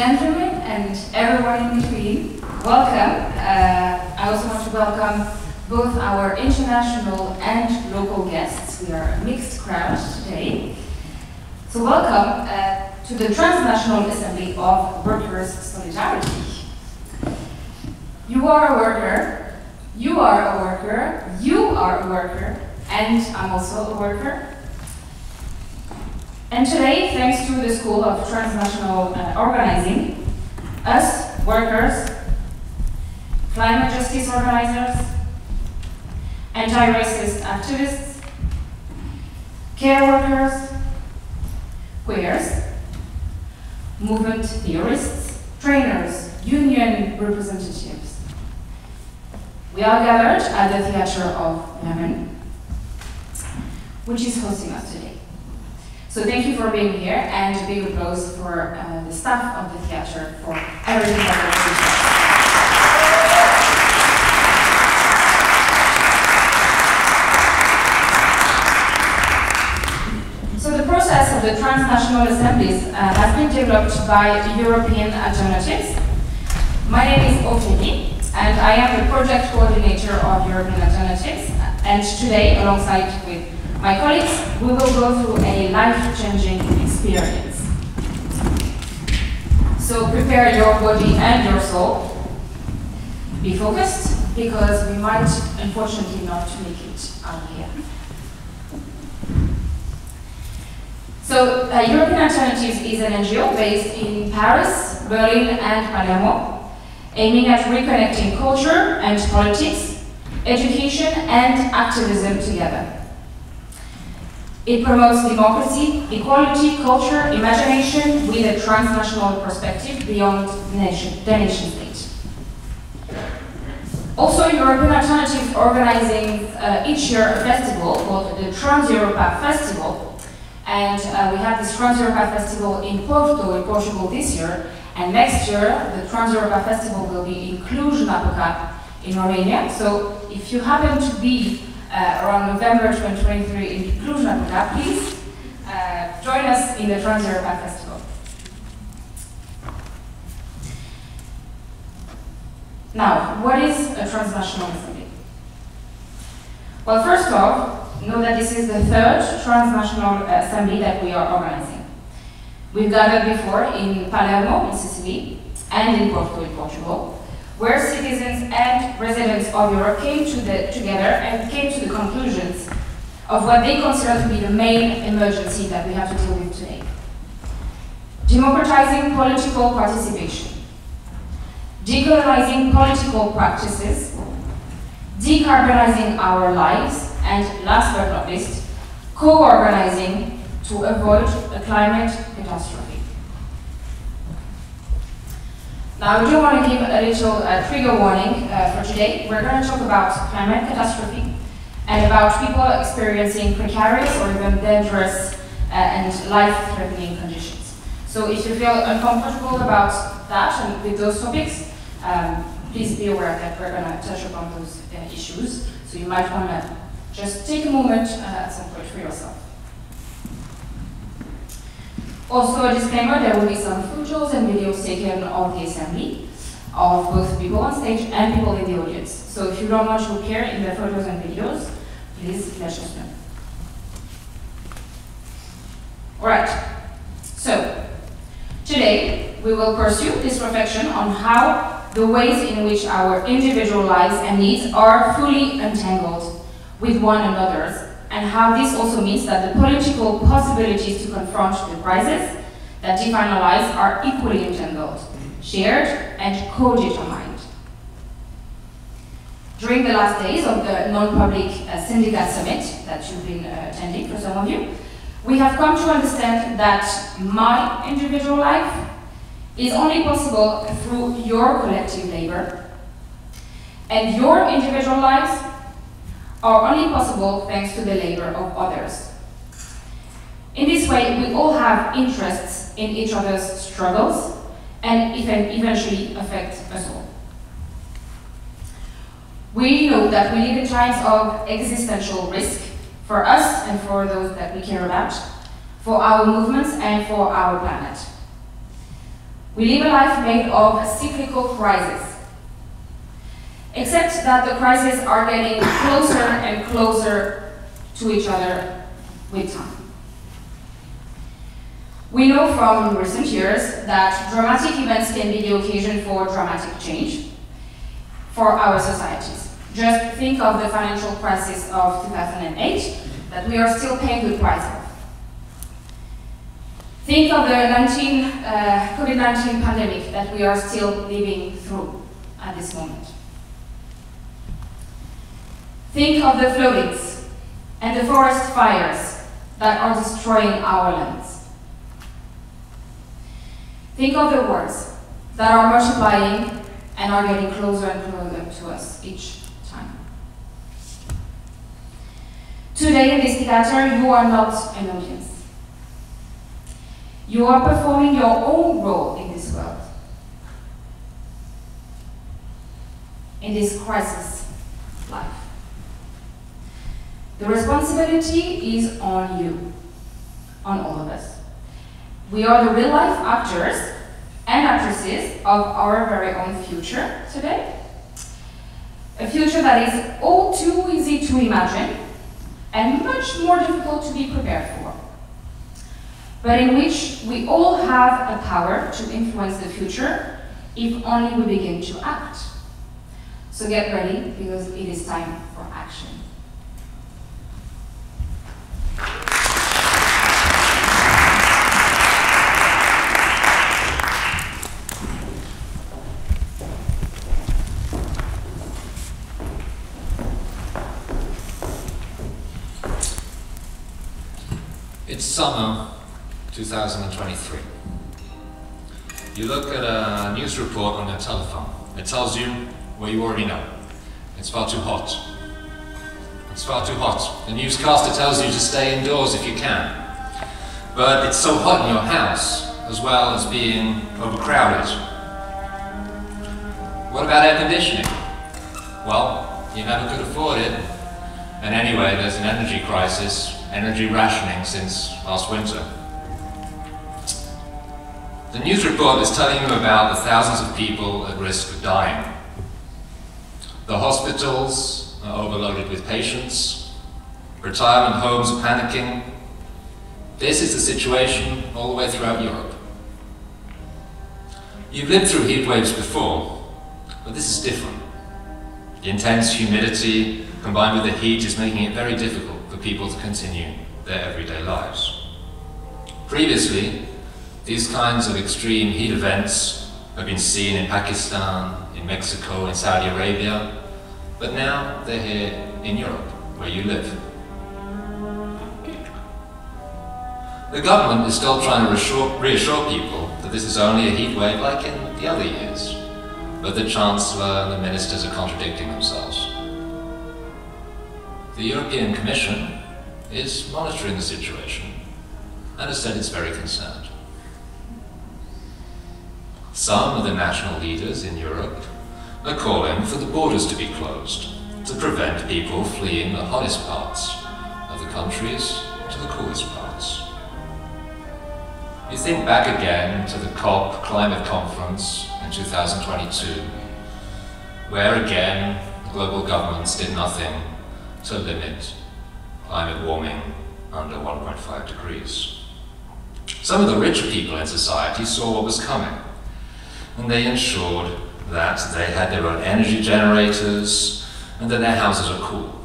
gentlemen, and everyone in between, welcome. Uh, I also want to welcome both our international and local guests. We are a mixed crowd today. So welcome uh, to the Transnational Assembly of Workers' Solidarity. You are a worker, you are a worker, you are a worker, and I'm also a worker. And today, thanks to the School of Transnational uh, Organizing, us, workers, climate justice organizers, anti-racist activists, care workers, queers, movement theorists, trainers, union representatives. We are gathered at the Theatre of Bremen, which is hosting us today. So thank you for being here and a big applause for uh, the staff of the theatre for everything that they do. So the process of the transnational assemblies uh, has been developed by European Alternatives. My name is Ophélie and I am the project coordinator of European Alternatives and today alongside with my colleagues, we will go through a life-changing experience. So prepare your body and your soul. Be focused, because we might unfortunately not make it out here. So uh, European Alternatives is an NGO based in Paris, Berlin and Palermo, aiming at reconnecting culture and politics, education and activism together. It promotes democracy, equality, culture, imagination with a transnational perspective beyond the nation, the nation state. Also, European Alternatives organizing uh, each year a festival called the Trans-Europa Festival. And uh, we have this Trans-Europa Festival in Porto, in Portugal this year. And next year, the Trans-Europa Festival will be in Cluj-Napoca in Romania. So if you happen to be uh, around November 2023 in Cluj-Napoca, please uh, join us in the Trans-Europa Festival. Now, what is a transnational assembly? Well, first of off, know that this is the third transnational assembly that we are organizing. We've gathered before in Palermo, in Sicily, and in Porto, in Portugal, where citizens and residents of Europe came to the, together and came to the conclusions of what they consider to be the main emergency that we have to deal with today. Democratizing political participation, decolonizing political practices, decarbonizing our lives, and last but not least, co-organizing to avoid a climate catastrophe. Now, I do want to give a little uh, trigger warning uh, for today. We're going to talk about climate catastrophe and about people experiencing precarious or even dangerous uh, and life-threatening conditions. So if you feel uncomfortable about that and with those topics, um, please be aware that we're going to touch upon those uh, issues. So you might want to just take a moment uh, at some point for yourself. Also a disclaimer, there will be some photos and videos taken of the assembly of both people on stage and people in the audience. So if you don't want to appear in the photos and videos, please let us know. Alright, so today we will pursue this reflection on how the ways in which our individual lives and needs are fully entangled with one another's and how this also means that the political possibilities to confront the crisis that define our lives are equally entangled, shared, and co-determined. During the last days of the non-public uh, Syndicate Summit that you've been uh, attending for some of you, we have come to understand that my individual life is only possible through your collective labor, and your individual lives are only possible thanks to the labor of others. In this way, we all have interests in each other's struggles and eventually affect us all. We know that we live in times of existential risk for us and for those that we care about, for our movements and for our planet. We live a life made of cyclical crises. Except that the crises are getting closer and closer to each other with time. We know from recent years that dramatic events can be the occasion for dramatic change for our societies. Just think of the financial crisis of 2008 that we are still paying the price of. Think of the uh, COVID-19 pandemic that we are still living through at this moment. Think of the floodings and the forest fires that are destroying our lands. Think of the wars that are multiplying and are getting closer and closer to us each time. Today in this theater, you are not an audience. You are performing your own role in this world. In this crisis life. The responsibility is on you, on all of us. We are the real life actors and actresses of our very own future today. A future that is all too easy to imagine and much more difficult to be prepared for but in which we all have a power to influence the future if only we begin to act. So get ready because it is time for action. It's summer 2023. You look at a news report on your telephone. It tells you what you already know. It's far too hot. It's far too hot. The newscaster tells you to stay indoors if you can. But it's so hot in your house, as well as being overcrowded. What about air conditioning? Well, you never could afford it. And anyway, there's an energy crisis, energy rationing since last winter. The news report is telling you about the thousands of people at risk of dying. The hospitals are overloaded with patients. Retirement homes are panicking. This is the situation all the way throughout Europe. You've lived through heat waves before, but this is different. The intense humidity combined with the heat is making it very difficult for people to continue their everyday lives. Previously, these kinds of extreme heat events have been seen in Pakistan, in Mexico, in Saudi Arabia, but now they're here in Europe, where you live. The government is still trying to reassure, reassure people that this is only a heat wave like in the other years, but the Chancellor and the ministers are contradicting themselves. The European Commission is monitoring the situation and has said it's very concerned. Some of the national leaders in Europe are calling for the borders to be closed to prevent people fleeing the hottest parts of the countries to the coolest parts. You think back again to the COP climate conference in 2022, where again global governments did nothing to limit climate warming under 1.5 degrees. Some of the rich people in society saw what was coming and they ensured that they had their own energy generators and that their houses are cool.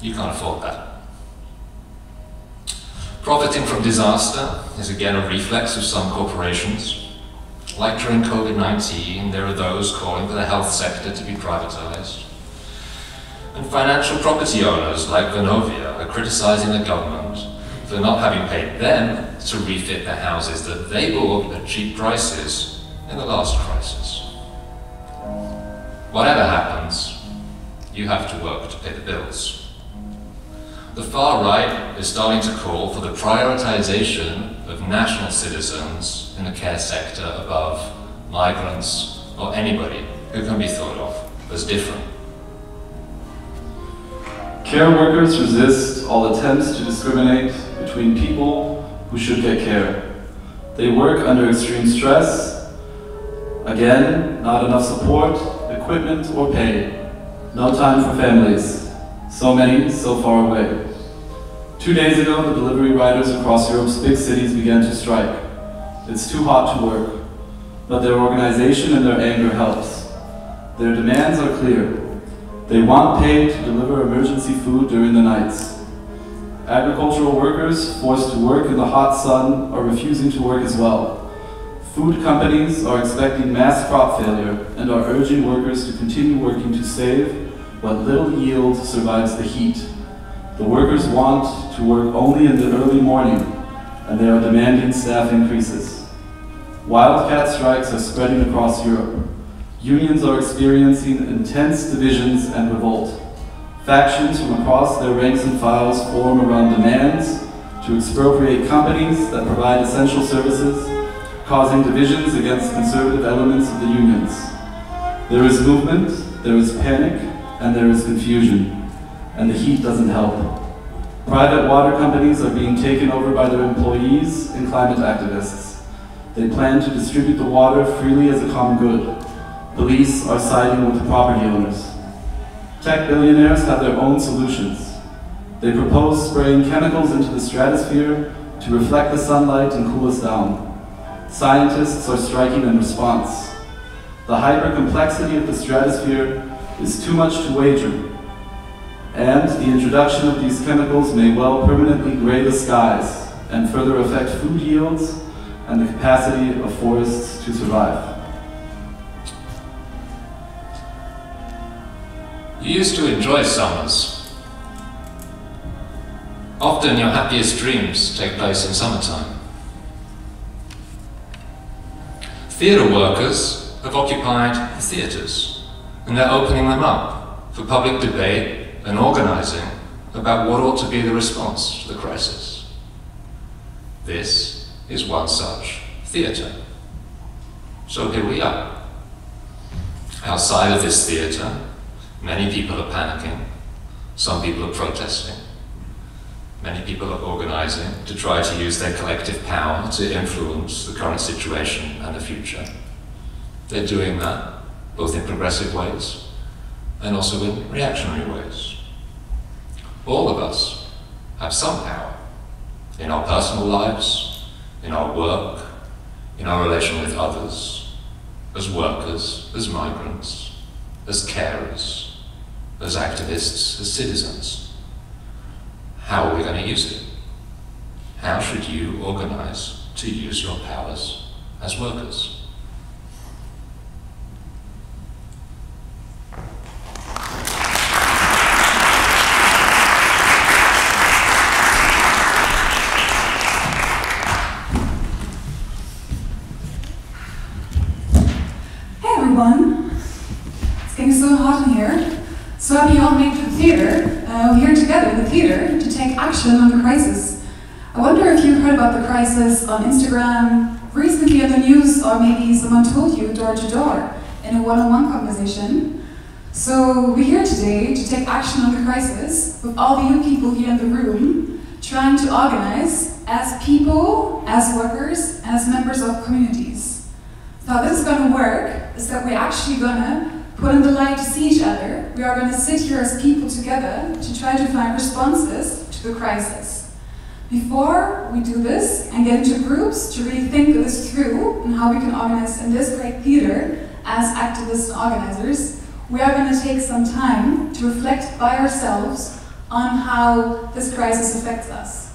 You can't afford that. Profiting from disaster is again a reflex of some corporations. Like during COVID-19, there are those calling for the health sector to be privatized. And financial property owners like Vonovia are criticizing the government for not having paid them to refit the houses that they bought at cheap prices in the last crisis. Whatever happens, you have to work to pay the bills. The far right is starting to call for the prioritization of national citizens in the care sector above migrants or anybody who can be thought of as different. Care workers resist all attempts to discriminate between people who should get care. They work under extreme stress. Again, not enough support, equipment, or pay. No time for families. So many, so far away. Two days ago, the delivery riders across Europe's big cities began to strike. It's too hot to work, but their organization and their anger helps. Their demands are clear. They want pay to deliver emergency food during the nights. Agricultural workers forced to work in the hot sun are refusing to work as well. Food companies are expecting mass crop failure and are urging workers to continue working to save what little yield survives the heat. The workers want to work only in the early morning and they are demanding staff increases. Wildcat strikes are spreading across Europe. Unions are experiencing intense divisions and revolt. Factions from across their ranks and files form around demands to expropriate companies that provide essential services, causing divisions against conservative elements of the unions. There is movement, there is panic, and there is confusion, and the heat doesn't help. Private water companies are being taken over by their employees and climate activists. They plan to distribute the water freely as a common good. Police are siding with the property owners. Tech billionaires have their own solutions. They propose spraying chemicals into the stratosphere to reflect the sunlight and cool us down. Scientists are striking in response. The hypercomplexity of the stratosphere is too much to wager, and the introduction of these chemicals may well permanently gray the skies and further affect food yields and the capacity of forests to survive. You used to enjoy summers. Often your happiest dreams take place in summertime. Theatre workers have occupied the theatres, and they're opening them up for public debate and organising about what ought to be the response to the crisis. This is one such theatre. So here we are. Outside of this theatre, Many people are panicking. Some people are protesting. Many people are organizing to try to use their collective power to influence the current situation and the future. They're doing that both in progressive ways and also in reactionary ways. All of us have some power in our personal lives, in our work, in our relation with others, as workers, as migrants, as carers, as activists, as citizens. How are we going to use it? How should you organize to use your powers as workers? Hey everyone! It's getting so hot in here. So happy you all made it to the theatre. Uh, we're here together in the theatre to take action on the crisis. I wonder if you've heard about the crisis on Instagram, recently in the news, or maybe someone told you door to door in a one-on-one conversation. So we're here today to take action on the crisis with all the young people here in the room, trying to organize as people, as workers, as members of communities. So how this is going to work is that we're actually going to put in the light to see each other. We are going to sit here as people together to try to find responses to the crisis. Before we do this and get into groups to really think this through and how we can organize in this great theater as activists and organizers, we are going to take some time to reflect by ourselves on how this crisis affects us.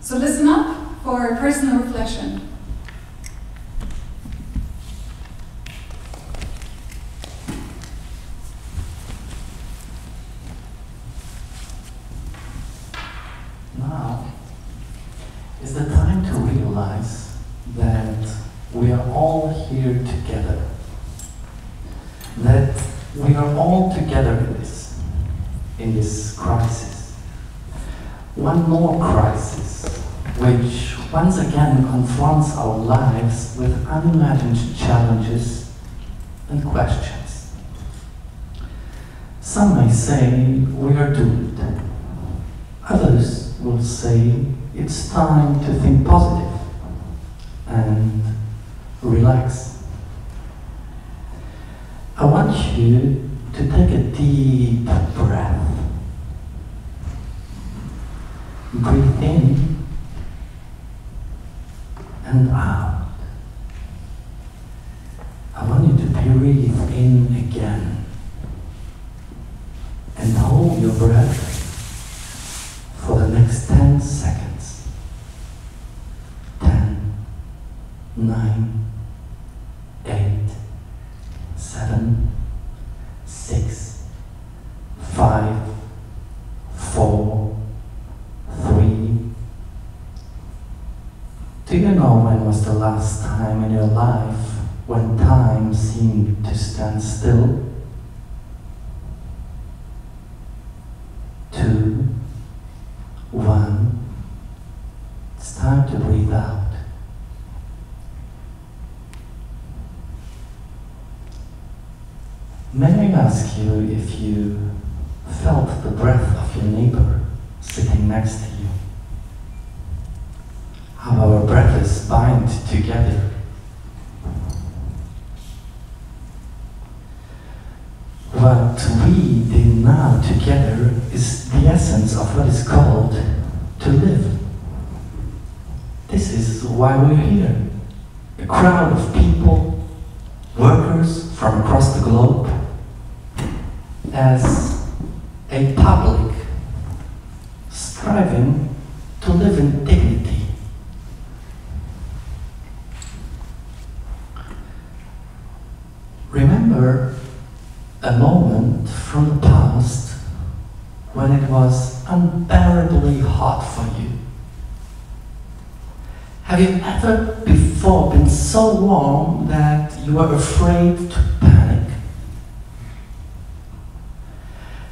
So listen up for personal reflection. Now, we are all here together. That we are all together in this, in this crisis. One more crisis, which once again confronts our lives with unimagined challenges and questions. Some may say we are doomed. Others will say it's time to think positive and relax. I want you to take a deep breath. Breathe in and out. I want you to breathe in again and hold your breath for the next 10 seconds. 10, 9, 8, 7, 6, 5, 4, 3. Do you know when was the last time in your life when time seemed to stand still? Two, one. It's time to breathe out. May I ask you if you felt the breath of your neighbor sitting next to you? How our breaths bind together. What we do now together is the essence of what is called to live. This is why we're here. A crowd of people, workers from across the globe, as a public striving to live in dignity. Remember a moment from the past when it was unbearably hot for you. Have you ever before been so warm that you were afraid to panic?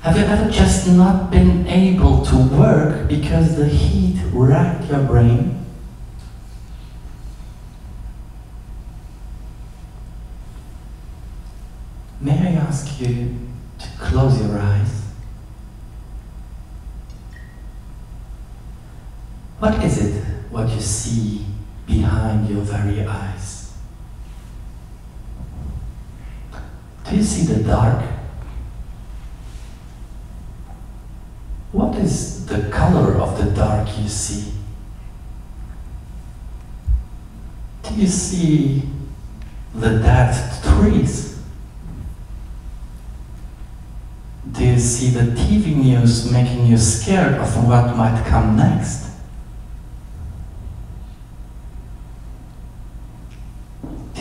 Have you ever just not been able to work because the heat racked your brain? May I ask you to close your eyes? What is it what you see behind your very eyes? Do you the dark? What is the color of the dark you see? Do you see the dead trees? Do you see the TV news making you scared of what might come next?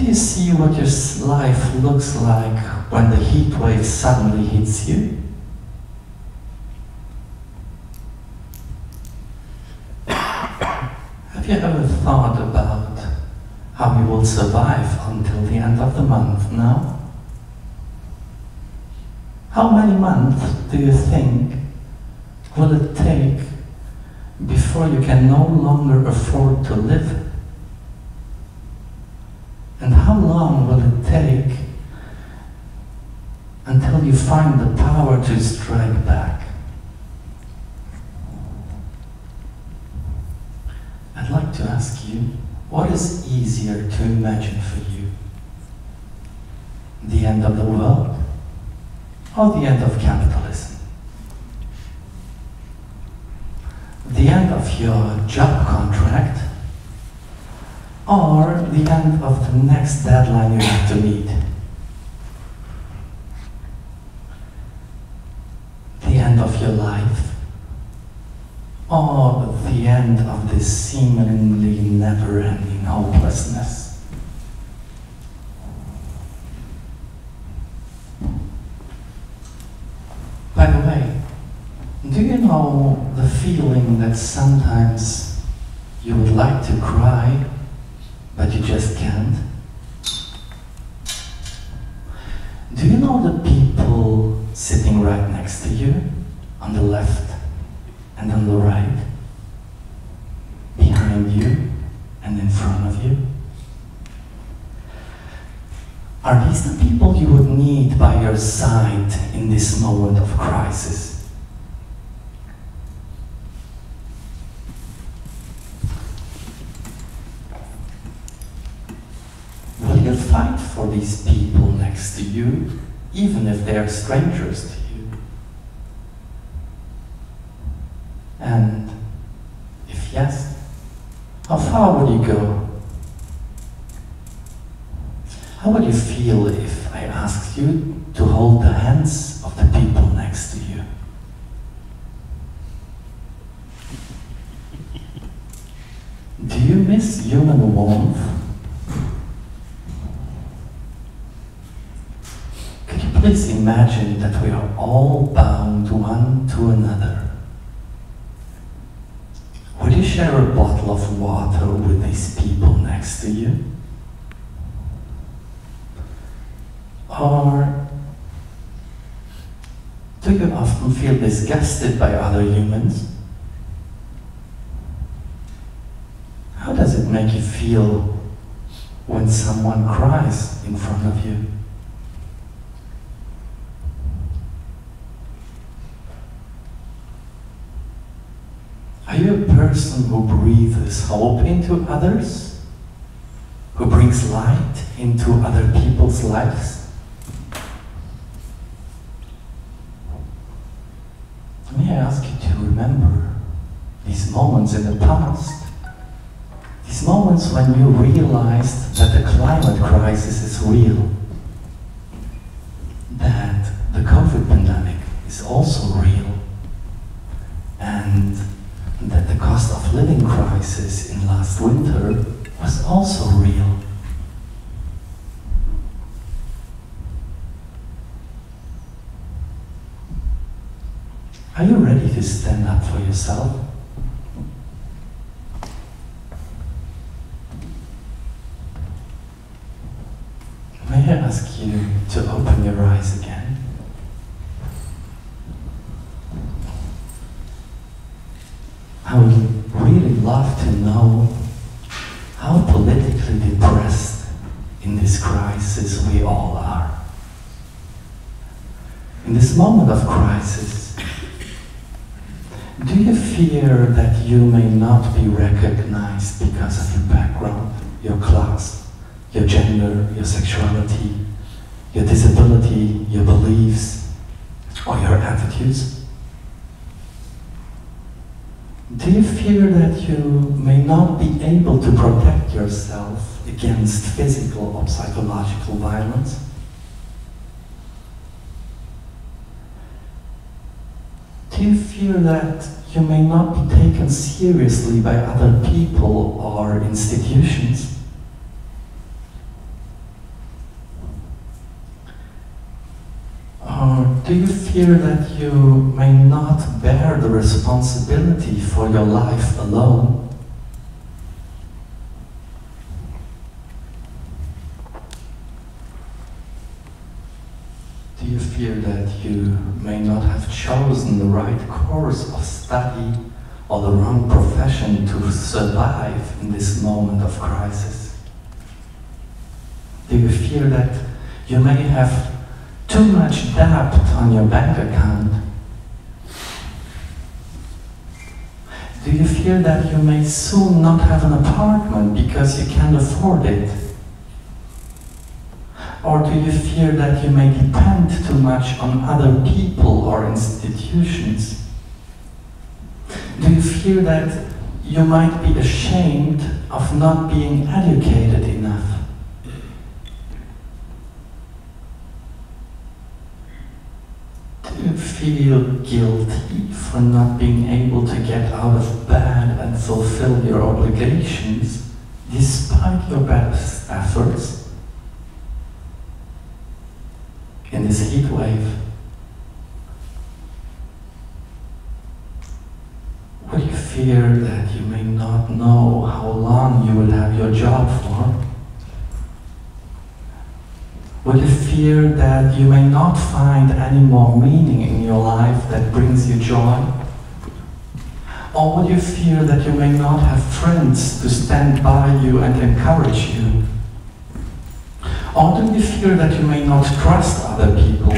Do you see what your life looks like when the heat wave suddenly hits you? Have you ever thought about how you will survive until the end of the month now? How many months do you think will it take before you can no longer afford to live? And how long will it take until you find the power to strike back? I'd like to ask you, what is easier to imagine for you? The end of the world or the end of capitalism? The end of your job contract or the end of the next deadline you have to meet? The end of your life or the end of this seemingly never-ending hopelessness? By the way, do you know the feeling that sometimes you would like to cry, but you just can't. Do you know the people sitting right next to you, on the left and on the right, behind you and in front of you? Are these the people you would need by your side in this moment of crisis? These people next to you, even if they are strangers to you? And if yes, how far would you go? How would you feel if I asked you to hold the hands of the people next to you? Do you miss human warmth? Could you please imagine that we are all bound one to another? Would you share a bottle of water with these people next to you? Or do you often feel disgusted by other humans? How does it make you feel when someone cries in front of you? Are you a person who breathes hope into others? Who brings light into other people's lives? May I ask you to remember these moments in the past? These moments when you realized that the climate crisis is real, that the COVID pandemic is also real, and that the cost of living crisis in last winter was also real. Are you ready to stand up for yourself? May I ask you to open your eyes again? I would really love to know how politically depressed in this crisis we all are. In this moment of crisis, do you fear that you may not be recognized because of your background, your class, your gender, your sexuality, your disability, your beliefs, or your attitudes? Do you fear that you may not be able to protect yourself against physical or psychological violence? Do you fear that you may not be taken seriously by other people or institutions? Or do you fear that you may not bear the responsibility for your life alone? Do you fear that you may not have chosen the right course of study or the wrong profession to survive in this moment of crisis? Do you fear that you may have too much debt on your bank account? Do you fear that you may soon not have an apartment because you can't afford it? Or do you fear that you may depend too much on other people or institutions? Do you fear that you might be ashamed of not being educated enough? Do you feel guilty for not being able to get out of bed and fulfill your obligations despite your best efforts? In this heat wave, would you fear that you may not know how long you will have your job for? Would you fear that you may not find any more meaning in your life that brings you joy? Or would you fear that you may not have friends to stand by you and encourage you? Or do you fear that you may not trust other people?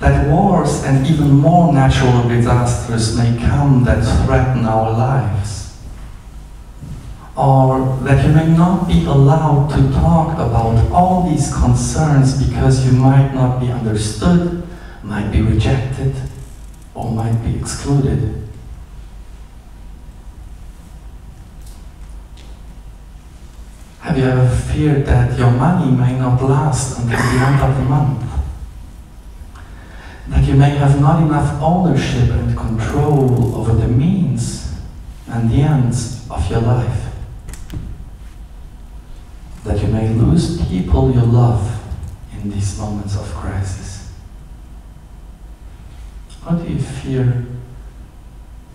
That wars and even more natural disasters may come that threaten our lives? Or that you may not be allowed to talk about all these concerns because you might not be understood, might be rejected, or might be excluded? Have you ever feared that your money may not last until the end of the month? That you may have not enough ownership and control over the means and the ends of your life? That you may lose people you love in these moments of crisis? Or do you fear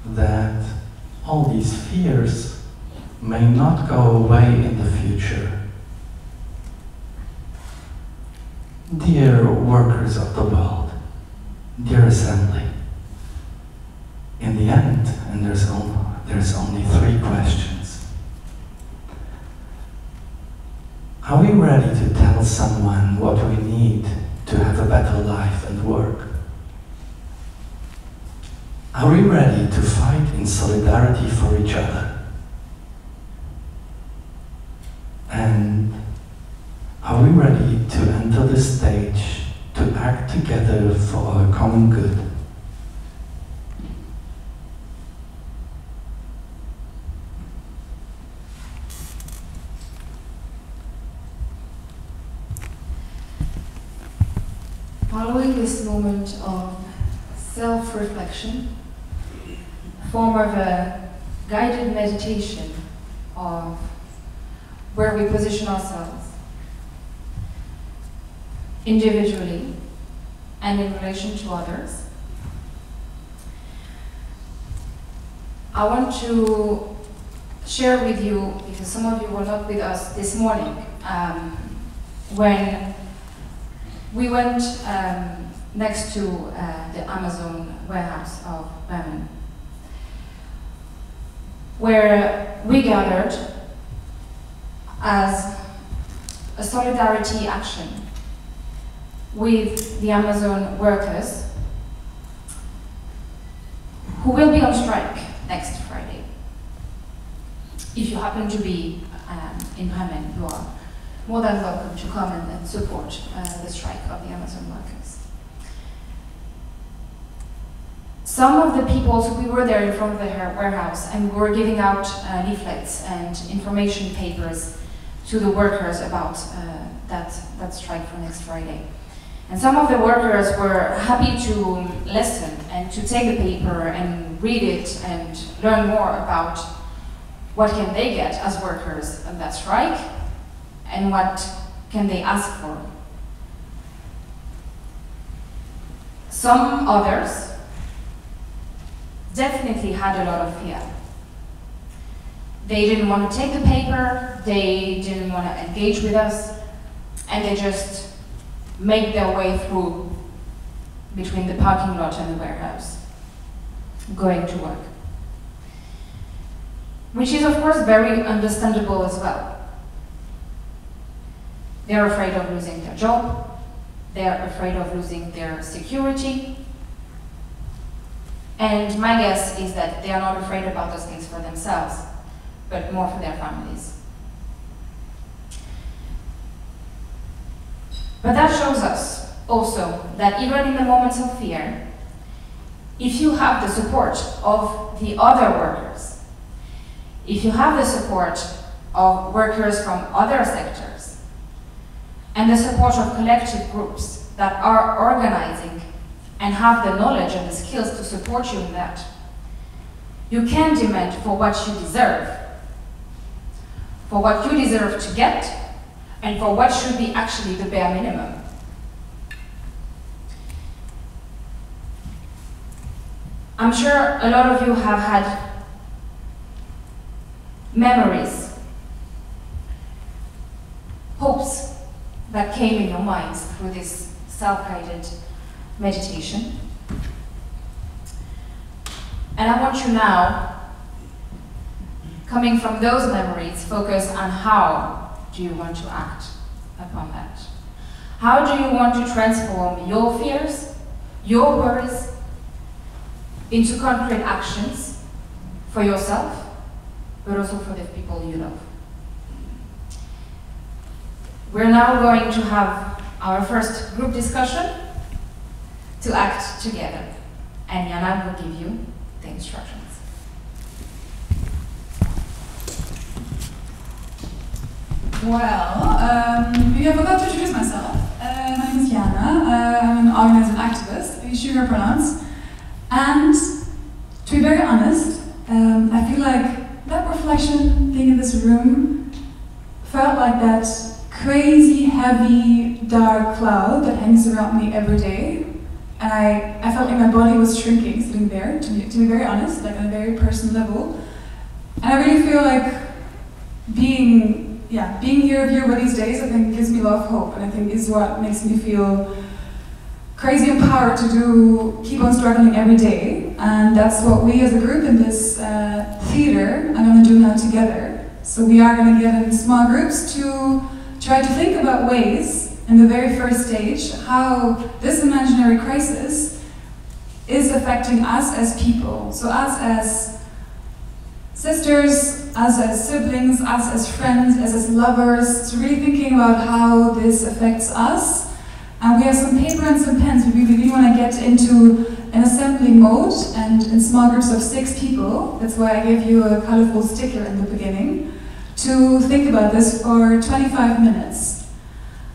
that all these fears may not go away in the future. Dear workers of the world, dear assembly, in the end, and there's only, there's only three questions. Are we ready to tell someone what we need to have a better life and work? Are we ready to fight in solidarity for each other? And are we ready to enter the stage to act together for our common good? Following this moment of self reflection, a form of a guided meditation of where we position ourselves individually and in relation to others. I want to share with you, because some of you were not with us this morning, um, when we went um, next to uh, the Amazon warehouse of Bremen, where we gathered as a solidarity action with the Amazon workers who will be on strike next Friday. If you happen to be um, in Bremen, you are more than welcome to come and, and support uh, the strike of the Amazon workers. Some of the people, so we were there in front of the warehouse and we were giving out uh, leaflets and information papers to the workers about uh, that, that strike for next Friday. And some of the workers were happy to listen and to take the paper and read it and learn more about what can they get as workers of that strike and what can they ask for. Some others definitely had a lot of fear. They didn't want to take the paper, they didn't want to engage with us, and they just made their way through between the parking lot and the warehouse, going to work. Which is, of course, very understandable as well. They're afraid of losing their job, they're afraid of losing their security, and my guess is that they are not afraid about those things for themselves but more for their families. But that shows us also that even in the moments of fear, if you have the support of the other workers, if you have the support of workers from other sectors, and the support of collective groups that are organizing and have the knowledge and the skills to support you in that, you can demand for what you deserve for what you deserve to get and for what should be actually the bare minimum. I'm sure a lot of you have had memories, hopes that came in your minds through this self-guided meditation. And I want you now, coming from those memories, focus on how do you want to act upon that. How do you want to transform your fears, your worries, into concrete actions for yourself, but also for the people you love. We're now going to have our first group discussion to act together, and Yana will give you the instructions. Well, um, maybe I forgot to introduce myself. Uh, my name is Yana. Uh, I'm an organizer and activist, you're pronounced? And to be very honest, um, I feel like that reflection, being in this room, felt like that crazy, heavy, dark cloud that hangs around me every day. And I, I felt like my body was shrinking sitting there, to be, to be very honest, like on a very personal level. And I really feel like being, yeah, being here, here with these days, I think gives me a lot of hope, and I think is what makes me feel crazy empowered to do, keep on struggling every day. And that's what we as a group in this uh, theater are going to do now together. So we are going to get in small groups to try to think about ways in the very first stage how this imaginary crisis is affecting us as people. So us as sisters, us as siblings, us as friends, us as lovers. So really thinking about how this affects us. And we have some paper and some pens. We really want to get into an assembly mode and in small groups of six people. That's why I gave you a colorful sticker in the beginning to think about this for 25 minutes.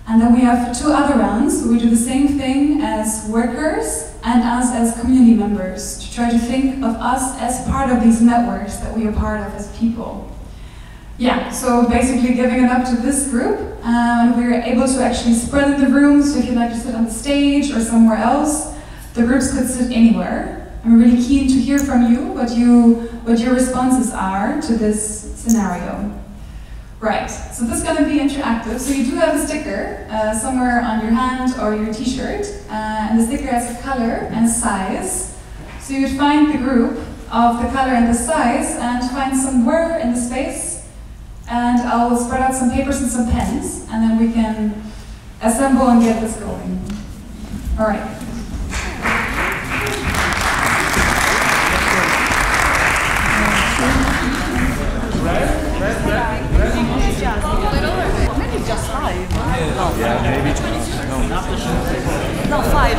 And then we have two other rounds we do the same thing as workers and us as community members to try to think of us as part of these networks that we are part of as people. Yeah, so basically giving it up to this group, and we are able to actually spread in the room, so if you'd like to sit on the stage or somewhere else, the groups could sit anywhere. I'm really keen to hear from you what, you, what your responses are to this scenario. Right, so this is going to be interactive. So you do have a sticker uh, somewhere on your hand or your t-shirt, uh, and the sticker has a color and size. So you would find the group of the color and the size and find some word in the space, and I'll spread out some papers and some pens, and then we can assemble and get this going. All right. Just five. No. Yeah, maybe. No, no five.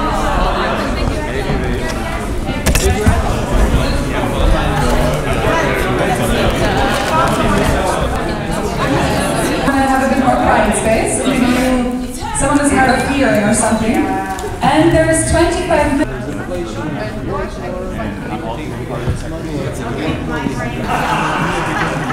I'm gonna have a bit more quiet space. Maybe you, someone is hard of hearing or something. And there's 25 minutes.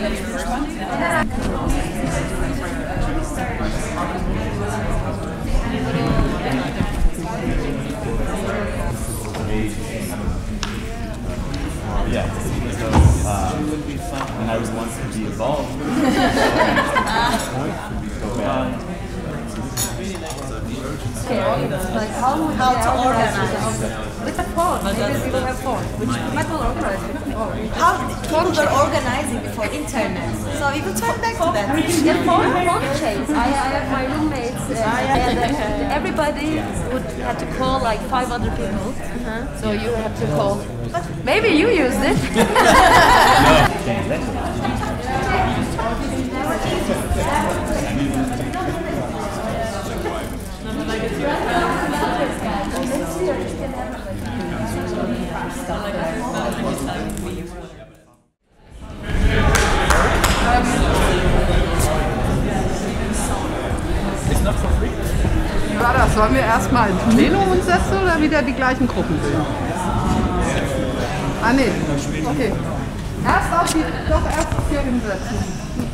Yeah. And I was once to be involved. how, how to organize with a phone. Maybe people have phone, which will organize. How people were organizing before internet. So we will turn back to that. The phone, phone chains. I, I have my roommates, uh, and uh, everybody would have to call like five other people. So you have to call. Maybe you used it. Sollen wir erstmal ins Plenum uns setzen oder wieder die gleichen Gruppen bilden? Ah, nee. Okay. Erst auf die, doch erst hier hinsetzen. Hm,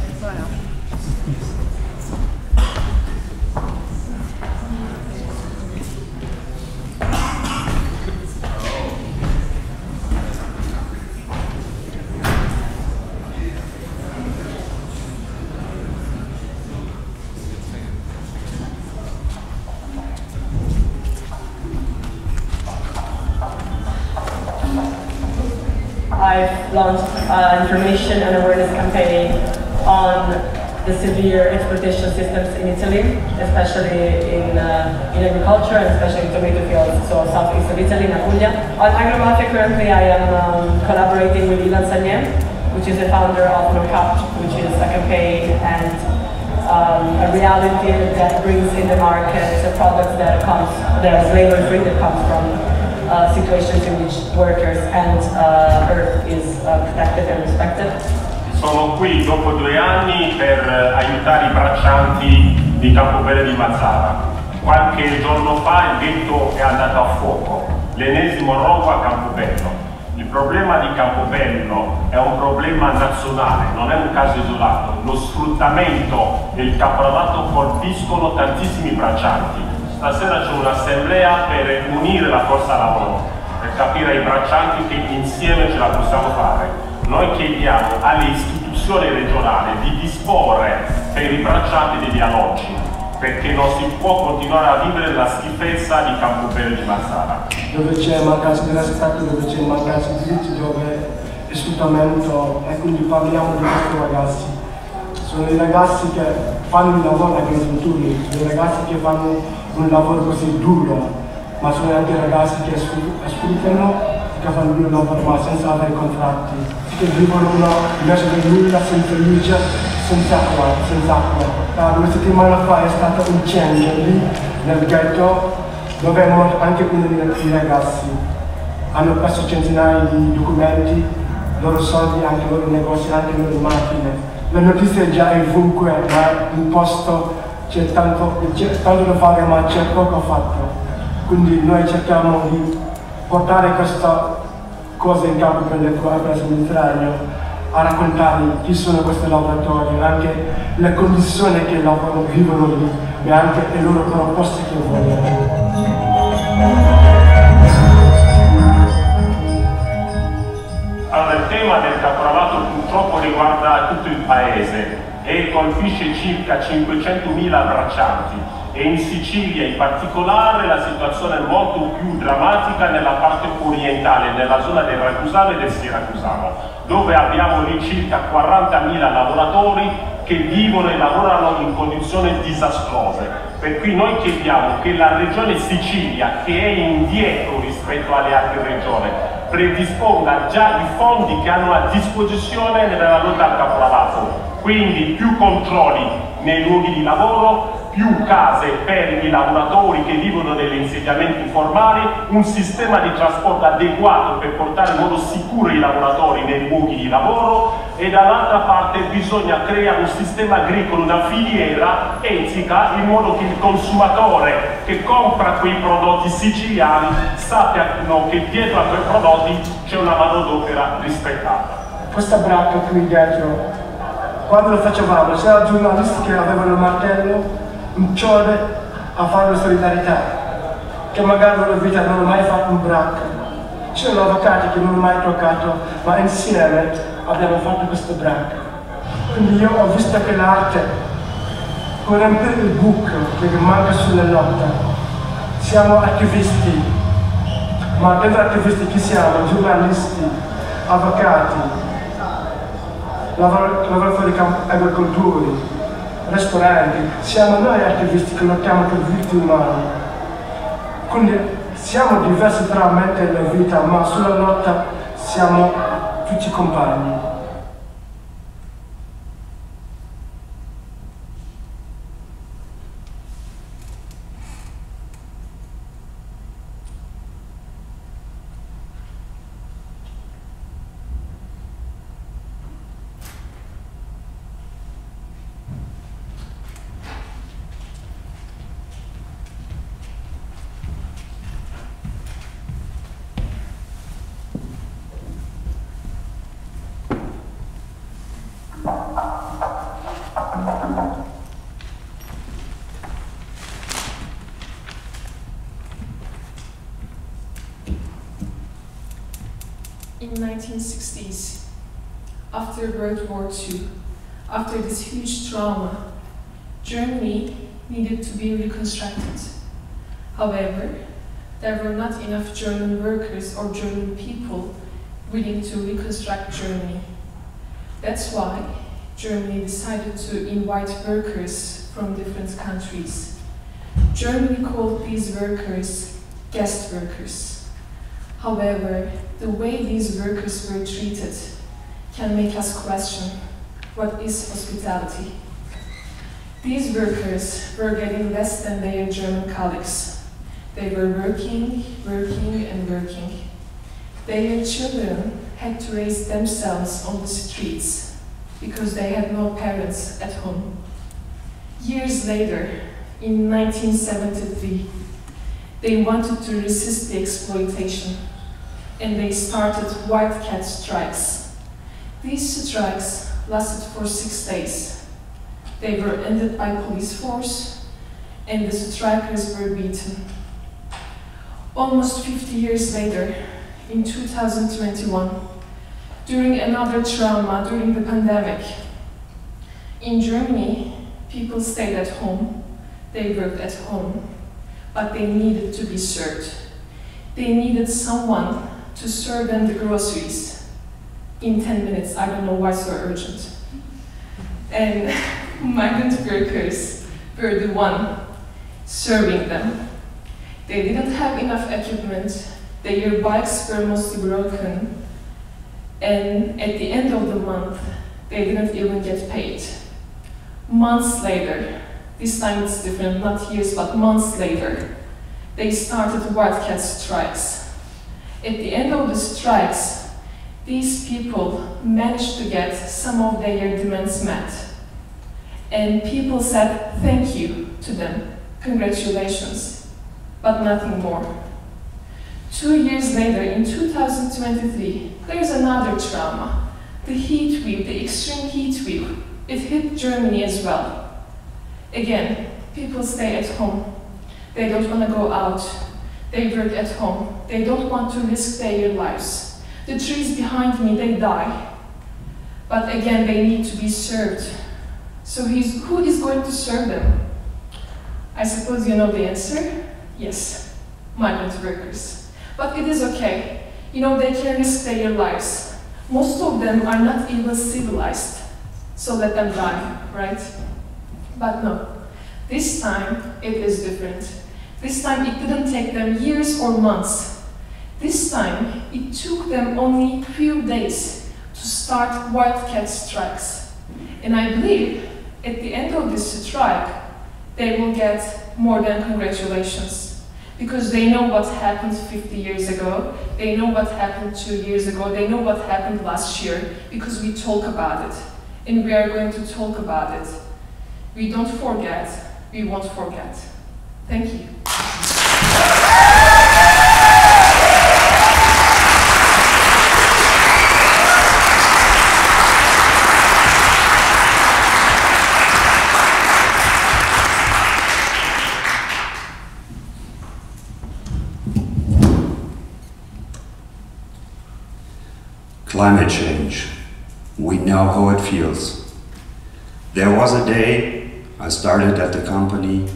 an and awareness campaign on the severe exploitation systems in Italy, especially in, uh, in agriculture and especially in tomato fields, so southeast of Italy, in Apulia. On Agromafia currently I am um, collaborating with Ivan Sagnet, which is the founder of NoCap, which is a campaign and um, a reality that brings in the market the products that comes, that are slavery-free, that comes from uh, situations in which workers and uh, earth is uh, protected and respected. Sono qui dopo due anni per aiutare i braccianti di Campobelle di Mazzara. Qualche giorno fa il ghetto è andato a fuoco, l'ennesimo rogo a Campobello. Il problema di Campobello è un problema nazionale, non è un caso isolato. Lo sfruttamento e il caporalato colpiscono tantissimi braccianti. Stasera c'è un'assemblea per unire la forza lavoro, per capire ai braccianti che insieme ce la possiamo fare. Noi chiediamo alle istituzioni regionali di disporre per i braccianti degli alloggi, perché non si può continuare a vivere la schifezza di Campobello di Mazzara. dove c'è mancanza di rispetto, dove c'è mancanza di diritti, dove è sfruttamento e quindi parliamo di questi ragazzi. Sono i ragazzi che fanno il lavoro agricolturi, i ragazzi che fanno un lavoro così duro, ma sono anche ragazzi che sfruttano e che fanno il lavoro ma senza avere contratti, che vivono una, in mezzo del nulla, senza luce, senza acqua, senza acqua. Ah, due settimane fa è stato un incendio lì nel ghetto dove è morto anche uno dei ragazzi. Hanno perso centinaia di documenti, loro soldi, anche loro negozi, anche loro macchine. La notizia è già ovunque, ma in posto c'è tanto, tanto da fare, ma c'è poco fatto. Quindi noi cerchiamo di portare questa cosa in campo per le per il Mediterraneo, a raccontare chi sono questi lavoratori, anche le condizioni che lavorano, vivono lì e anche le loro proposte che vogliono. Allora, il tema del caporalato purtroppo riguarda tutto il paese e colpisce circa 500.000 braccianti e in Sicilia in particolare la situazione è molto più drammatica nella parte orientale, nella zona del Ragusano e del Siracusano, dove abbiamo lì circa 40.000 lavoratori che vivono e lavorano in condizioni disastrose. Per cui noi chiediamo che la regione Sicilia, che è indietro rispetto alle altre regioni, predisponga già i fondi che hanno a disposizione nella lotta al caporalato. Quindi più controlli nei luoghi di lavoro, più case per i lavoratori che vivono negli insediamenti informali, un sistema di trasporto adeguato per portare in modo sicuro i lavoratori nei luoghi di lavoro e dall'altra parte bisogna creare un sistema agricolo, una filiera etica in modo che il consumatore che compra quei prodotti siciliani sappiano che dietro a quei prodotti c'è una manodopera rispettata. Questa bracca qui dietro, quando lo facevamo, c'erano giornalisti che avevano il martello, un ciode a fare la solidarietà, che magari nella vita non hanno mai fatto un bracco. C'erano avvocati che non hanno mai toccato, ma insieme abbiamo fatto questo bracco. Quindi io ho visto che l'arte può riempire il buco che manca sulla lotta. Siamo attivisti, ma dentro attivisti chi siamo? Giornalisti, avvocati, lavoratori agricoltori, ristoranti, siamo noi attivisti che lottiamo per diritti umani. Quindi siamo diversi tra mente e la vita, ma sulla lotta siamo tutti compagni. World War II, after this huge trauma, Germany needed to be reconstructed. However, there were not enough German workers or German people willing to reconstruct Germany. That's why Germany decided to invite workers from different countries. Germany called these workers guest workers. However, the way these workers were treated can make us question what is hospitality. These workers were getting less than their German colleagues. They were working, working, and working. Their children had to raise themselves on the streets because they had no parents at home. Years later, in 1973, they wanted to resist the exploitation and they started wildcat strikes. These strikes lasted for six days. They were ended by police force and the strikers were beaten. Almost 50 years later, in 2021, during another trauma during the pandemic, in Germany, people stayed at home, they worked at home, but they needed to be served. They needed someone to serve them the groceries in 10 minutes. I don't know why so urgent. And migrant workers were the one serving them. They didn't have enough equipment, their bikes were mostly broken, and at the end of the month, they didn't even get paid. Months later, this time it's different, not years, but months later, they started wildcat strikes. At the end of the strikes, these people managed to get some of their demands met. And people said thank you to them, congratulations, but nothing more. Two years later, in 2023, there's another trauma. The heat wave, the extreme heat wave, it hit Germany as well. Again, people stay at home. They don't want to go out. They work at home. They don't want to risk their lives. The trees behind me, they die. But again, they need to be served. So who is going to serve them? I suppose you know the answer? Yes, migrant workers. But it is okay. You know, they can risk their lives. Most of them are not even civilized. So let them die, right? But no, this time it is different. This time it didn't take them years or months. This time it took them only a few days to start wildcat strikes. And I believe at the end of this strike, they will get more than congratulations. Because they know what happened 50 years ago, they know what happened two years ago, they know what happened last year, because we talk about it. And we are going to talk about it. We don't forget, we won't forget. Thank you. Climate change. We know how it feels. There was a day I started at the company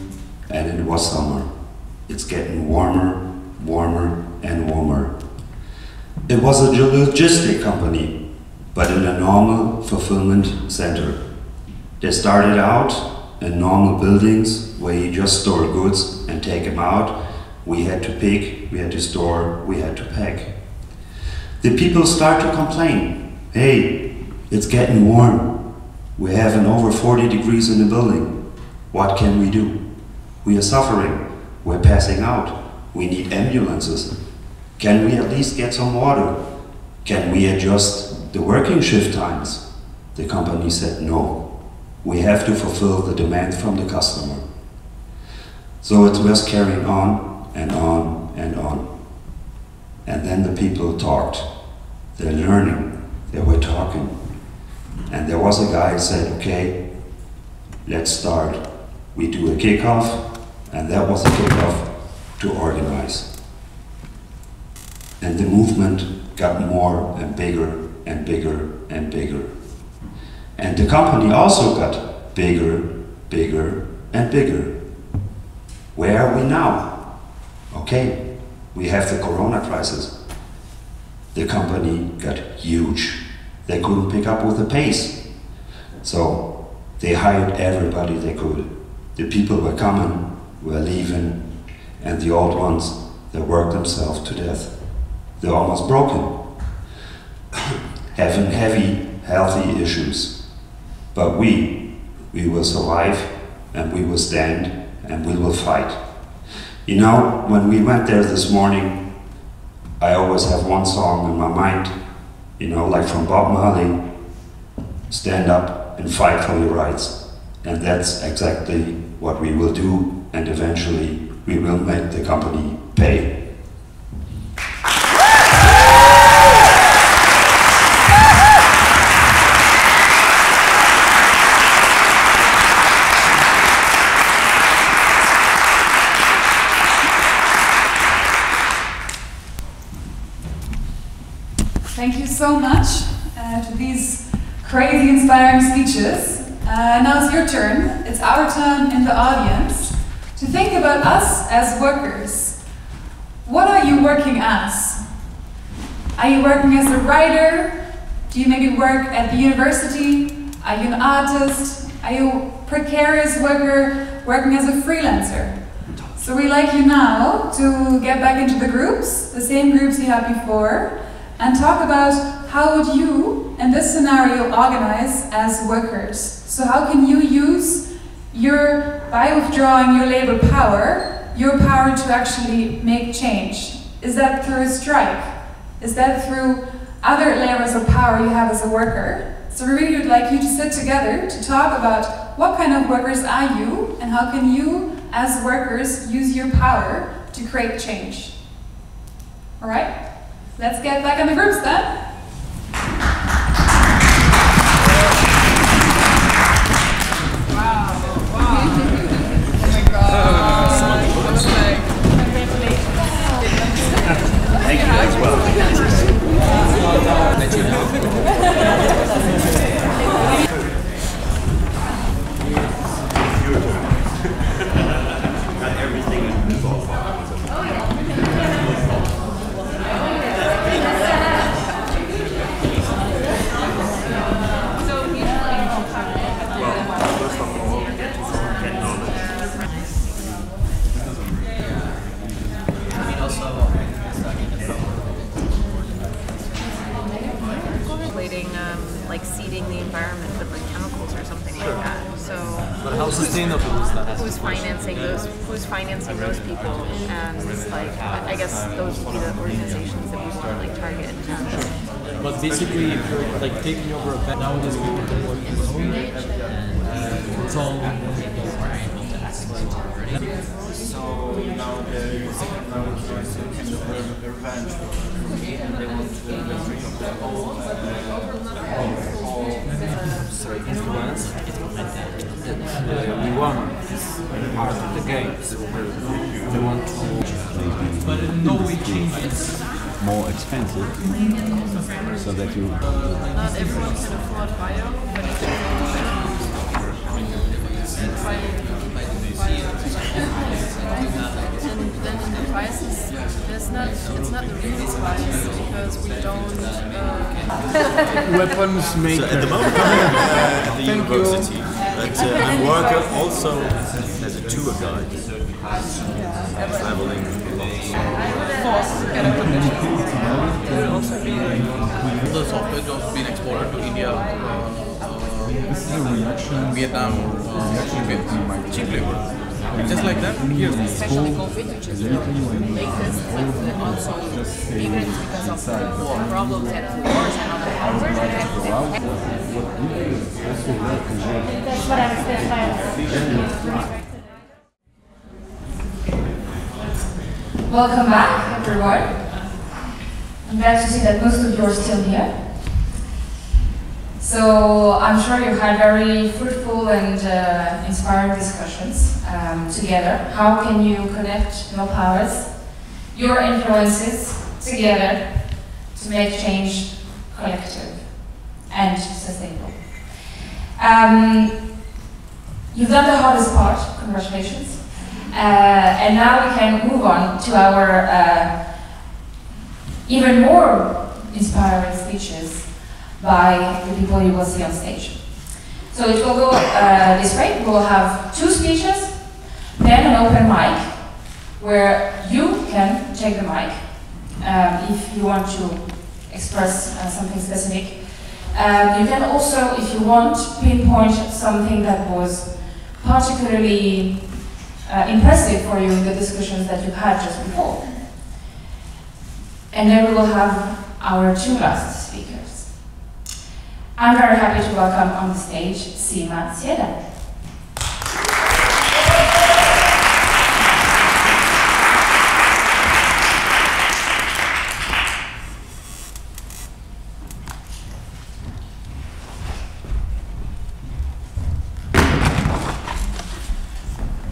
and it was summer. It's getting warmer, warmer, and warmer. It was a logistic company, but in a normal fulfillment center. They started out in normal buildings where you just store goods and take them out. We had to pick, we had to store, we had to pack. The people start to complain. Hey, it's getting warm. We have an over 40 degrees in the building. What can we do? We are suffering. We're passing out. We need ambulances. Can we at least get some water? Can we adjust the working shift times? The company said no. We have to fulfill the demand from the customer. So it was carrying on and on and on. And then the people talked. They're learning. They were talking. And there was a guy who said, okay, let's start. We do a kickoff, and that was a kickoff to organize. And the movement got more and bigger and bigger and bigger. And the company also got bigger, bigger, and bigger. Where are we now? Okay, we have the corona crisis. The company got huge. They couldn't pick up with the pace. So they hired everybody they could. The people were coming, were leaving, and the old ones, they worked themselves to death. They're almost broken. Having heavy, healthy issues. But we, we will survive, and we will stand, and we will fight. You know, when we went there this morning, I always have one song in my mind, you know, like from Bob Marley, stand up and fight for your rights. And that's exactly what we will do, and eventually we will make the company pay. Thank you so much uh, to these crazy inspiring speeches. Uh, now it's your turn. It's our turn in the audience to think about us as workers. What are you working as? Are you working as a writer? Do you maybe work at the university? Are you an artist? Are you a precarious worker working as a freelancer? So we like you now to get back into the groups, the same groups you had before, and talk about how would you, in this scenario, organize as workers. So how can you use your, by withdrawing your labor power, your power to actually make change? Is that through a strike? Is that through other layers of power you have as a worker? So we really would like you to sit together to talk about what kind of workers are you and how can you, as workers, use your power to create change. All right? Let's get back on the groups then. How sustainable is that? Who's financing those? Who's financing those people? And like, I I guess those would be the organizations that we want to like target. Um, But basically, if you're like taking over a bank nowadays, people can work from home, and it's all. So now the second round is going to kind of revenge for me, and they want to get rid of the whole, sorry, influence. Uh, we won this part of the game, so we want to But in no way changes. more expensive so that you Not everyone can afford bio, but can, and then the crisis, it's not, it's not the real crisis because we don't. Uh, Weapons maker. So at the moment, I'm uh, at the Thank you. university, but uh, I'm working also as a tour guide, traveling a lot. Will also be the software jobs being exported to India, uh, uh, Vietnam, uh, with cheap labor. Just like that, here. Especially COVID, which is the latest, but also migrants because of the war problems and wars and other hazards. That's what I understand. Welcome back, everyone. I'm glad to see that most of you are still here. So I'm sure you had very fruitful and uh, inspiring discussions um, together. How can you connect your powers, your influences together to make change collective and sustainable? Um, you've done the hardest part, congratulations. Uh, and now we can move on to our uh, even more inspiring speeches by the people you will see on stage. So it will go uh, this way. We will have two speeches, then an open mic, where you can take the mic um, if you want to express uh, something specific. Um, you can also, if you want, pinpoint something that was particularly uh, impressive for you in the discussions that you had just before. And then we will have our two last. I'm very happy to welcome on the stage Sima Sieda.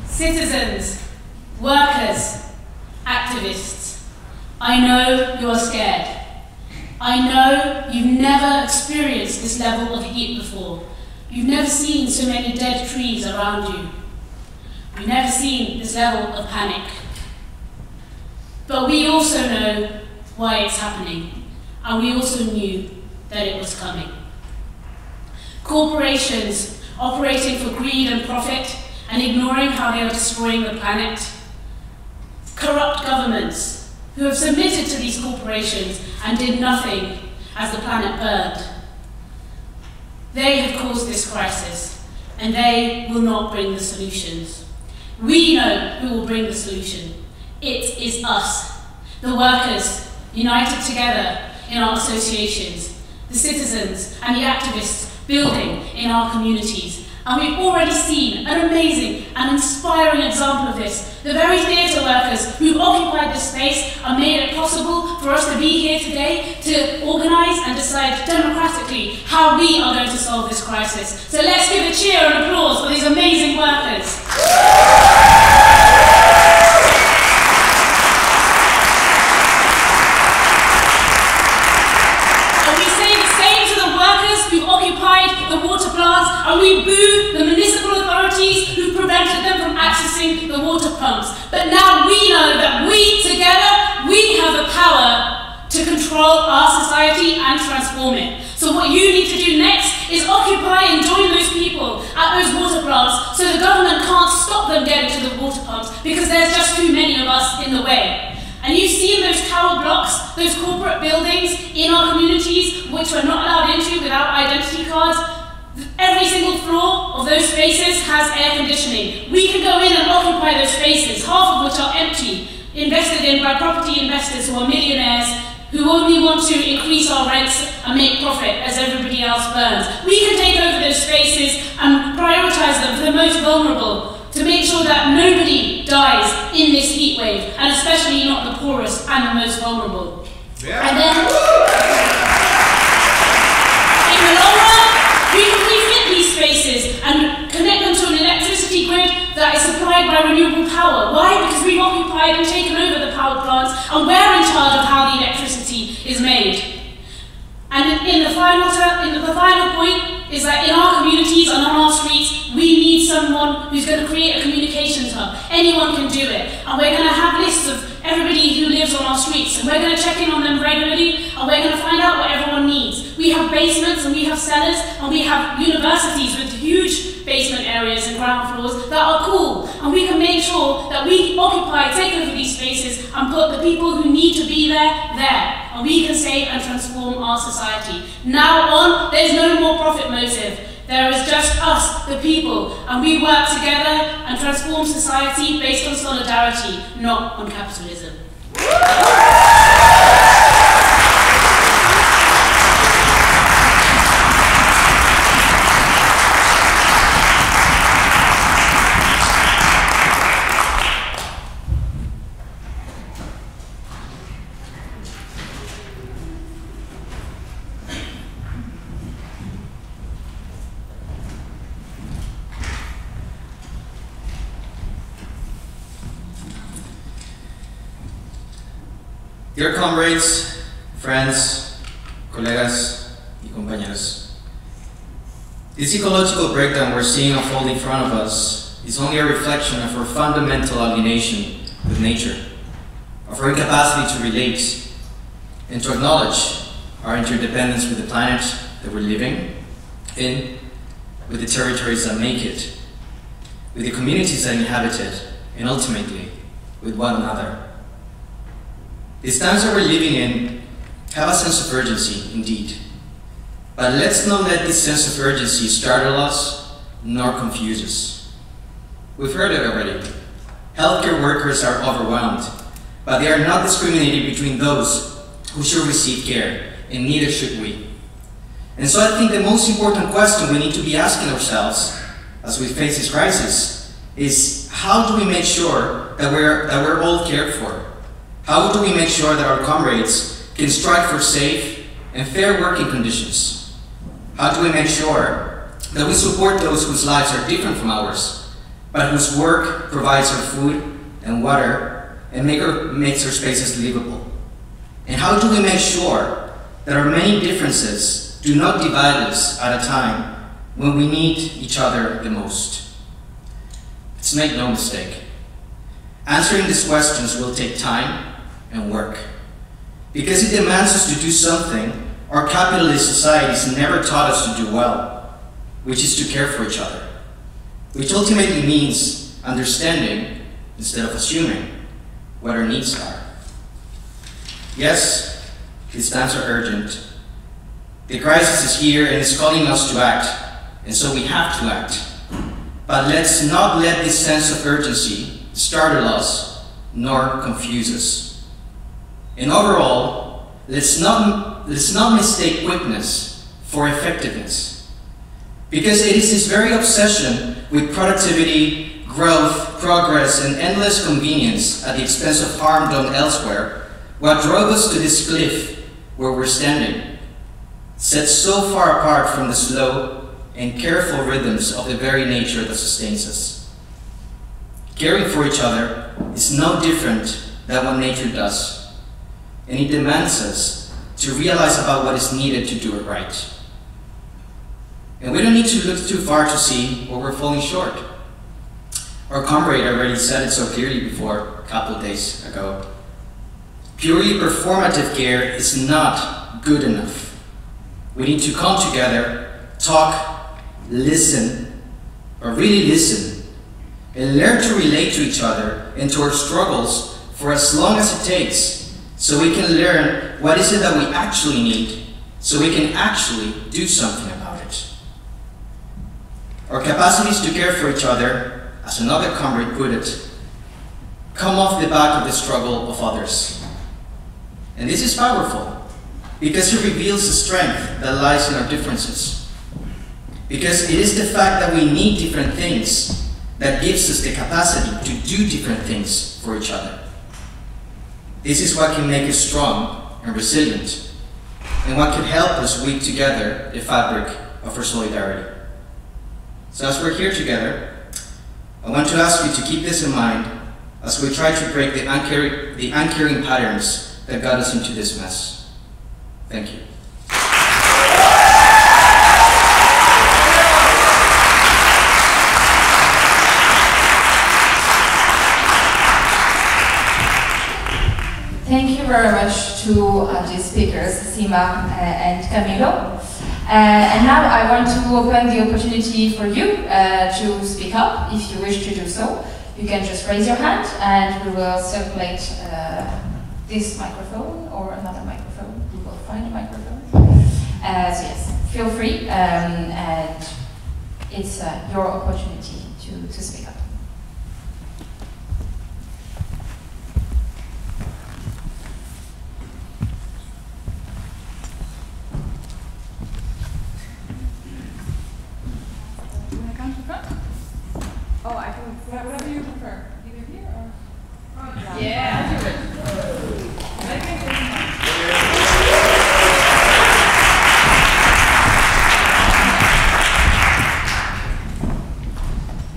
Citizens, workers, activists, I know you're scared. I know you've never experienced this level of heat before. You've never seen so many dead trees around you. You've never seen this level of panic. But we also know why it's happening, and we also knew that it was coming. Corporations operating for greed and profit and ignoring how they are destroying the planet. Corrupt governments who have submitted to these corporations and did nothing as the planet burned. They have caused this crisis, and they will not bring the solutions. We know who will bring the solution. It is us, the workers, united together in our associations, the citizens and the activists building in our communities. And we've already seen an amazing and inspiring example of this. The very theatre workers who've occupied this space and made it possible for us to be here today to organise and decide democratically how we are going to solve this crisis. So let's give a cheer and applause for these amazing workers. And we say the same to the workers who occupied the water plants, and we boo the municipal authorities who prevented them from accessing the water pumps. But now we know that we together, we have the power to control our society and transform it. So what you need to do next is occupy and join those people at those water plants so the government can't stop them getting to the water pumps because there's just too many of us in the way. And you've seen those tower blocks, those corporate buildings in our communities which we're not allowed into without identity cards. Every single floor of those spaces has air conditioning. We can go in and occupy those spaces, half of which are empty, invested in by property investors who are millionaires who only want to increase our rents and make profit as everybody else burns. We can take over those spaces and prioritise them for the most vulnerable to make sure that nobody dies in this heat wave, and especially not the poorest and the most vulnerable. And then, in the long run, we can refit these spaces and connect them to an electricity grid is supplied by renewable power. Why? Because we've occupied and taken over the power plants, and we're in charge of how the electricity is made. And in the final, in the final point, is that in our communities and on our streets, we need someone who's going to create a communications hub. Anyone can do it. And we're going to have lists of everybody who lives on our streets, and we're going to check in on them regularly, and we're going to find out what everyone needs. We have basements, and we have cellars, and we have universities with huge basement areas and ground floors that are. And we can make sure that we occupy, take over these spaces, and put the people who need to be there, there. And we can save and transform our society. Now on, there's no more profit motive. There is just us, the people, and we work together and transform society based on solidarity, not on capitalism. Dear comrades, friends, colegas, y compañeros, this ecological breakdown we're seeing unfold in front of us is only a reflection of our fundamental alienation with nature, of our incapacity to relate and to acknowledge our interdependence with the planet that we're living in, with the territories that make it, with the communities that inhabit it, and ultimately with one another. These times that we're living in have a sense of urgency, indeed. But let's not let this sense of urgency startle us nor confuse us. We've heard it already. Healthcare workers are overwhelmed, but they are not discriminated between those who should receive care, and neither should we. And so I think the most important question we need to be asking ourselves as we face this crisis is how do we make sure that we're, that we're all cared for? How do we make sure that our comrades can strive for safe and fair working conditions? How do we make sure that we support those whose lives are different from ours, but whose work provides our food and water and make our, makes our spaces livable? And how do we make sure that our many differences do not divide us at a time when we need each other the most? Let's make no mistake. Answering these questions will take time and work. Because it demands us to do something our capitalist societies never taught us to do well, which is to care for each other, which ultimately means understanding instead of assuming what our needs are. Yes, these times are urgent. The crisis is here and is calling us to act, and so we have to act. But let's not let this sense of urgency startle us nor confuse us. And overall, let's not, let's not mistake quickness for effectiveness. Because it is this very obsession with productivity, growth, progress, and endless convenience at the expense of harm done elsewhere what drove us to this cliff where we're standing, set so far apart from the slow and careful rhythms of the very nature that sustains us. Caring for each other is no different than what nature does and it demands us to realize about what is needed to do it right. And we don't need to look too far to see where we're falling short. Our comrade already said it so clearly before, a couple of days ago. Purely performative care is not good enough. We need to come together, talk, listen, or really listen, and learn to relate to each other and to our struggles for as long as it takes so we can learn what is it that we actually need so we can actually do something about it. Our capacities to care for each other, as another comrade put it, come off the back of the struggle of others. And this is powerful because it reveals the strength that lies in our differences. Because it is the fact that we need different things that gives us the capacity to do different things for each other. This is what can make us strong and resilient, and what can help us weave together the fabric of our solidarity. So as we're here together, I want to ask you to keep this in mind as we try to break the uncaring, the uncaring patterns that got us into this mess. Thank you. Thank you very much to uh, the speakers, Sima uh, and Camilo. Uh, and now I want to open the opportunity for you uh, to speak up if you wish to do so. You can just raise your hand and we will circulate uh, this microphone or another microphone. We will find a microphone. Uh, so yes, feel free um, and it's your opportunity to, to speak up. You want to come to front? Oh, I can. Whatever you prefer. Either here or. Yeah. I'll do it. I think it's-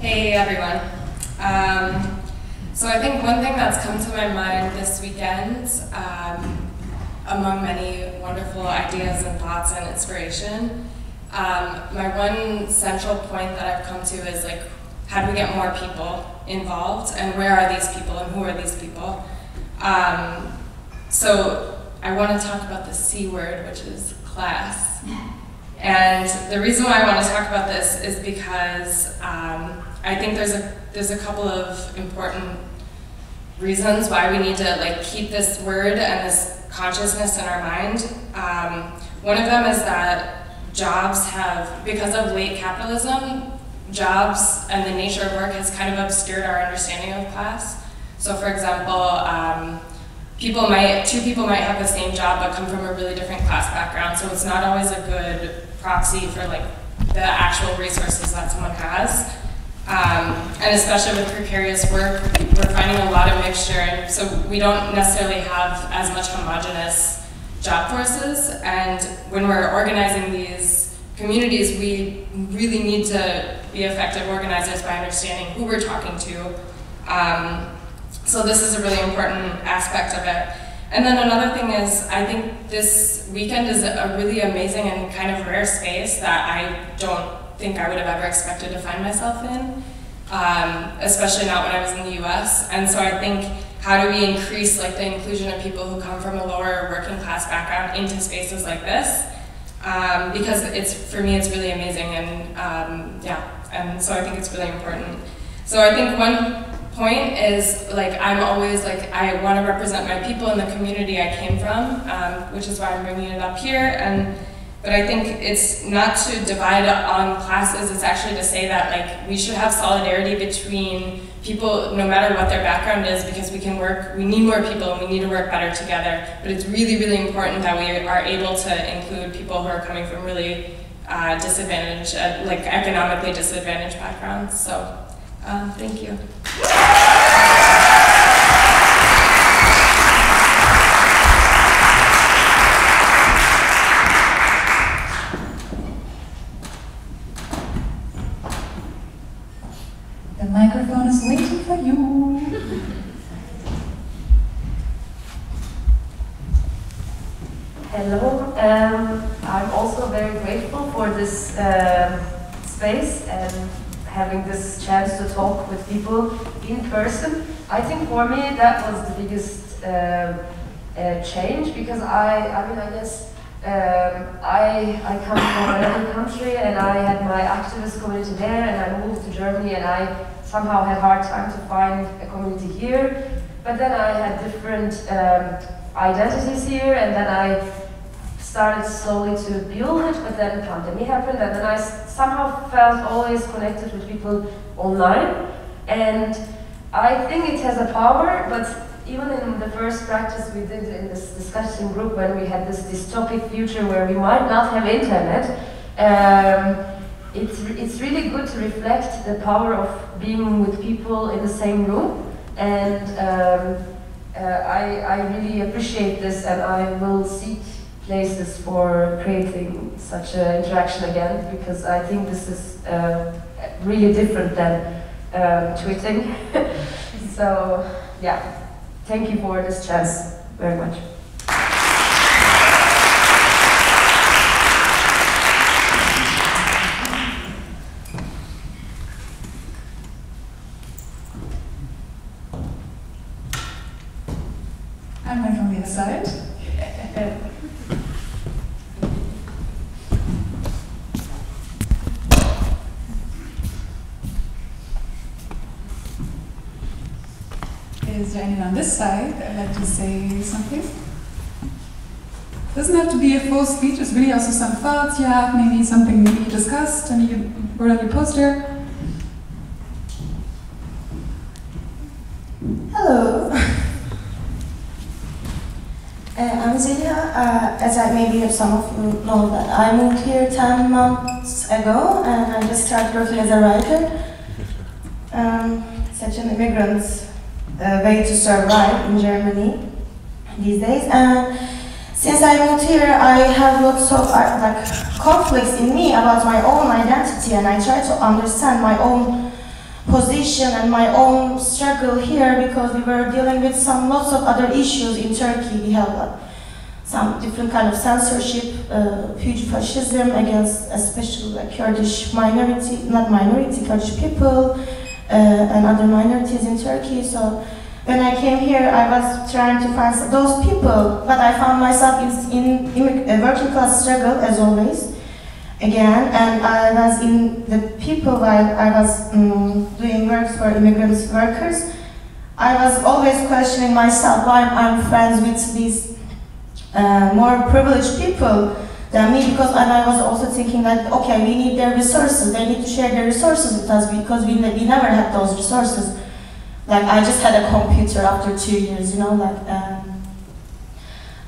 Hey everyone. Um, so I think one thing that's come to my mind this weekend, um, among many wonderful ideas and thoughts and inspiration, um, my one central point that come to is like, how do we get more people involved, and where are these people, and who are these people? Um, so I want to talk about the C word, which is class. And the reason why I want to talk about this is because um, I think there's a there's a couple of important reasons why we need to like keep this word and this consciousness in our mind. Um, one of them is that jobs have, because of late capitalism, jobs and the nature of work has kind of obscured our understanding of class. So, for example, um, people might two people might have the same job but come from a really different class background. So it's not always a good proxy for like the actual resources that someone has. Um, and especially with precarious work, we're finding a lot of mixture, and so we don't necessarily have as much homogenous job forces. And when we're organizing these communities, we really need to be effective organizers by understanding who we're talking to. Um, so this is a really important aspect of it. And then another thing is, I think this weekend is a really amazing and kind of rare space that I don't think I would have ever expected to find myself in, um, especially not when I was in the U.S. And so I think, how do we increase like the inclusion of people who come from a lower working class background into spaces like this? Um, because it's for me, it's really amazing, and um, yeah, and so I think it's really important. So I think one point is like I'm always like I want to represent my people in the community I came from, um, which is why I'm bringing it up here. And but I think it's not to divide on classes. It's actually to say that like we should have solidarity between people, no matter what their background is, because we can work. We need more people, and we need to work better together. But it's really, really important that we are able to include people who are coming from really uh, disadvantaged, uh, like economically disadvantaged backgrounds. So. Um, thank you. Hello, um, I'm also very grateful for this um, space and having this chance to talk with people in person. I think for me that was the biggest um, uh, change because I, I mean, I guess um, I, I come from another country and I had my activist community there and I moved to Germany and I somehow had a hard time to find a community here. But then I had different um, identities here and then I started slowly to build it, but then the pandemic happened, and then I somehow felt always connected with people online. And I think it has a power, but even in the first practice we did in this discussion group when we had this dystopic future where we might not have internet, um, it's, it's really good to reflect the power of being with people in the same room. And um, uh, I, I really appreciate this, and I will seek places for creating such an interaction again because I think this is uh, really different than um, tweeting. so, yeah, thank you for this chance very much. And microphone Is there anyone on this side I'd like to say something? Doesn't have to be a full speech, it's really also some thoughts you have, maybe something you discussed and you wrote on your poster. Hello. Uh, I'm Zelia. Uh, as I maybe some of you know that I moved here 10 months ago and I just started working as a writer. Um, such an immigrant's uh, way to survive in Germany these days. And since I moved here, I have lots of uh, like conflicts in me about my own identity and I try to understand my own position and my own struggle here because we were dealing with some lots of other issues in Turkey. We have like, some different kind of censorship, uh, huge fascism against especially like Kurdish minority, not minority, Kurdish people uh, and other minorities in Turkey. So when I came here, I was trying to find those people, but I found myself in, in, in a working class struggle as always again, and I was in the people while I was um, doing works for immigrant workers. I was always questioning myself why I'm friends with these uh, more privileged people than me because and I was also thinking that okay we need their resources they need to share their resources with us because we, we never had those resources. Like I just had a computer after two years you know like um,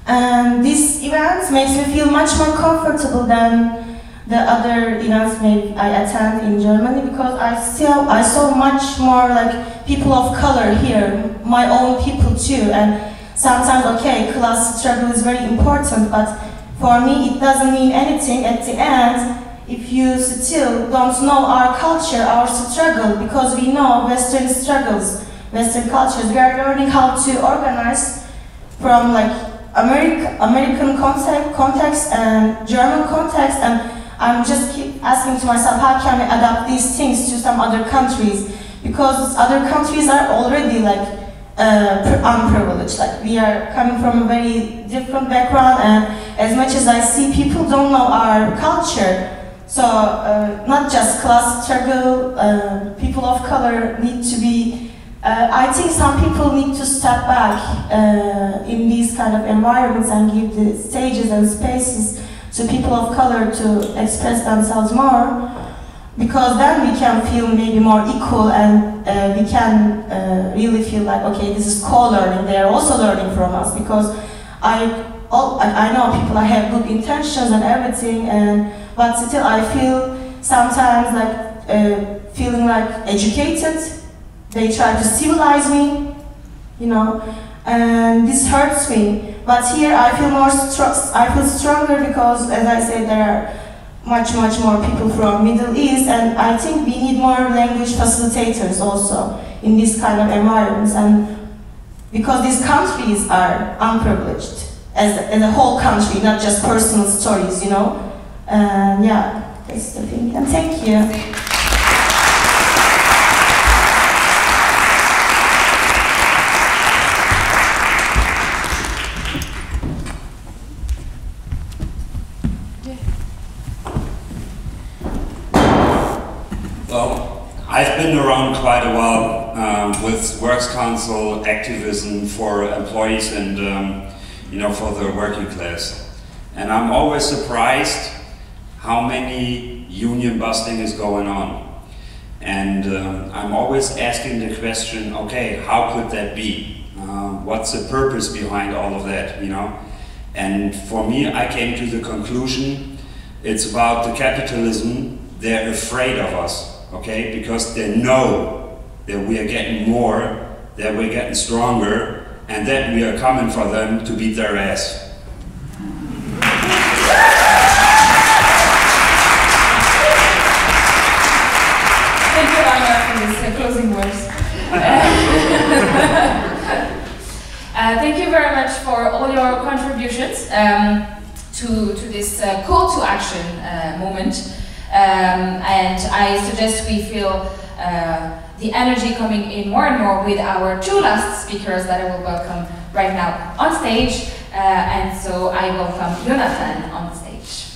and this event makes me feel much more comfortable than the other events maybe I attend in Germany because I still I saw much more like people of color here, my own people too, and sometimes okay, class struggle is very important, but for me it doesn't mean anything at the end if you still don't know our culture, our struggle, because we know Western struggles, Western cultures. We are learning how to organize from like America, American context, context and German context and I'm just keep asking to myself, how can we adapt these things to some other countries? Because other countries are already like uh, unprivileged. Like we are coming from a very different background, and as much as I see people don't know our culture, so uh, not just class struggle, uh, people of color need to be. Uh, I think some people need to step back uh, in these kind of environments and give the stages and spaces to people of color to express themselves more because then we can feel maybe more equal and uh, we can uh, really feel like okay this is co-learning. They are also learning from us because I all, I know people I have good intentions and everything and but still I feel sometimes like uh, feeling like educated. They try to civilize me you know and this hurts me. But here I feel more I feel stronger because, as I said, there are much, much more people from Middle East, and I think we need more language facilitators also in this kind of environments, and because these countries are unprivileged as, as a whole country, not just personal stories, you know. And yeah, that's the thing. And thank you. I've been around quite a while um, with Works Council activism for employees and um, you know for the working class, and I'm always surprised how many union busting is going on, and um, I'm always asking the question: Okay, how could that be? Uh, what's the purpose behind all of that? You know, and for me, I came to the conclusion it's about the capitalism. They're afraid of us okay? Because they know that we are getting more, that we're getting stronger, and that we are coming for them to beat their ass. Thank you, Anna, for these uh, closing words. uh, thank you very much for all your contributions um, to, to this uh, call to action uh, moment. Um, and I suggest we feel uh, the energy coming in more and more with our two last speakers that I will welcome right now on stage. Uh, and so I welcome Jonathan on stage.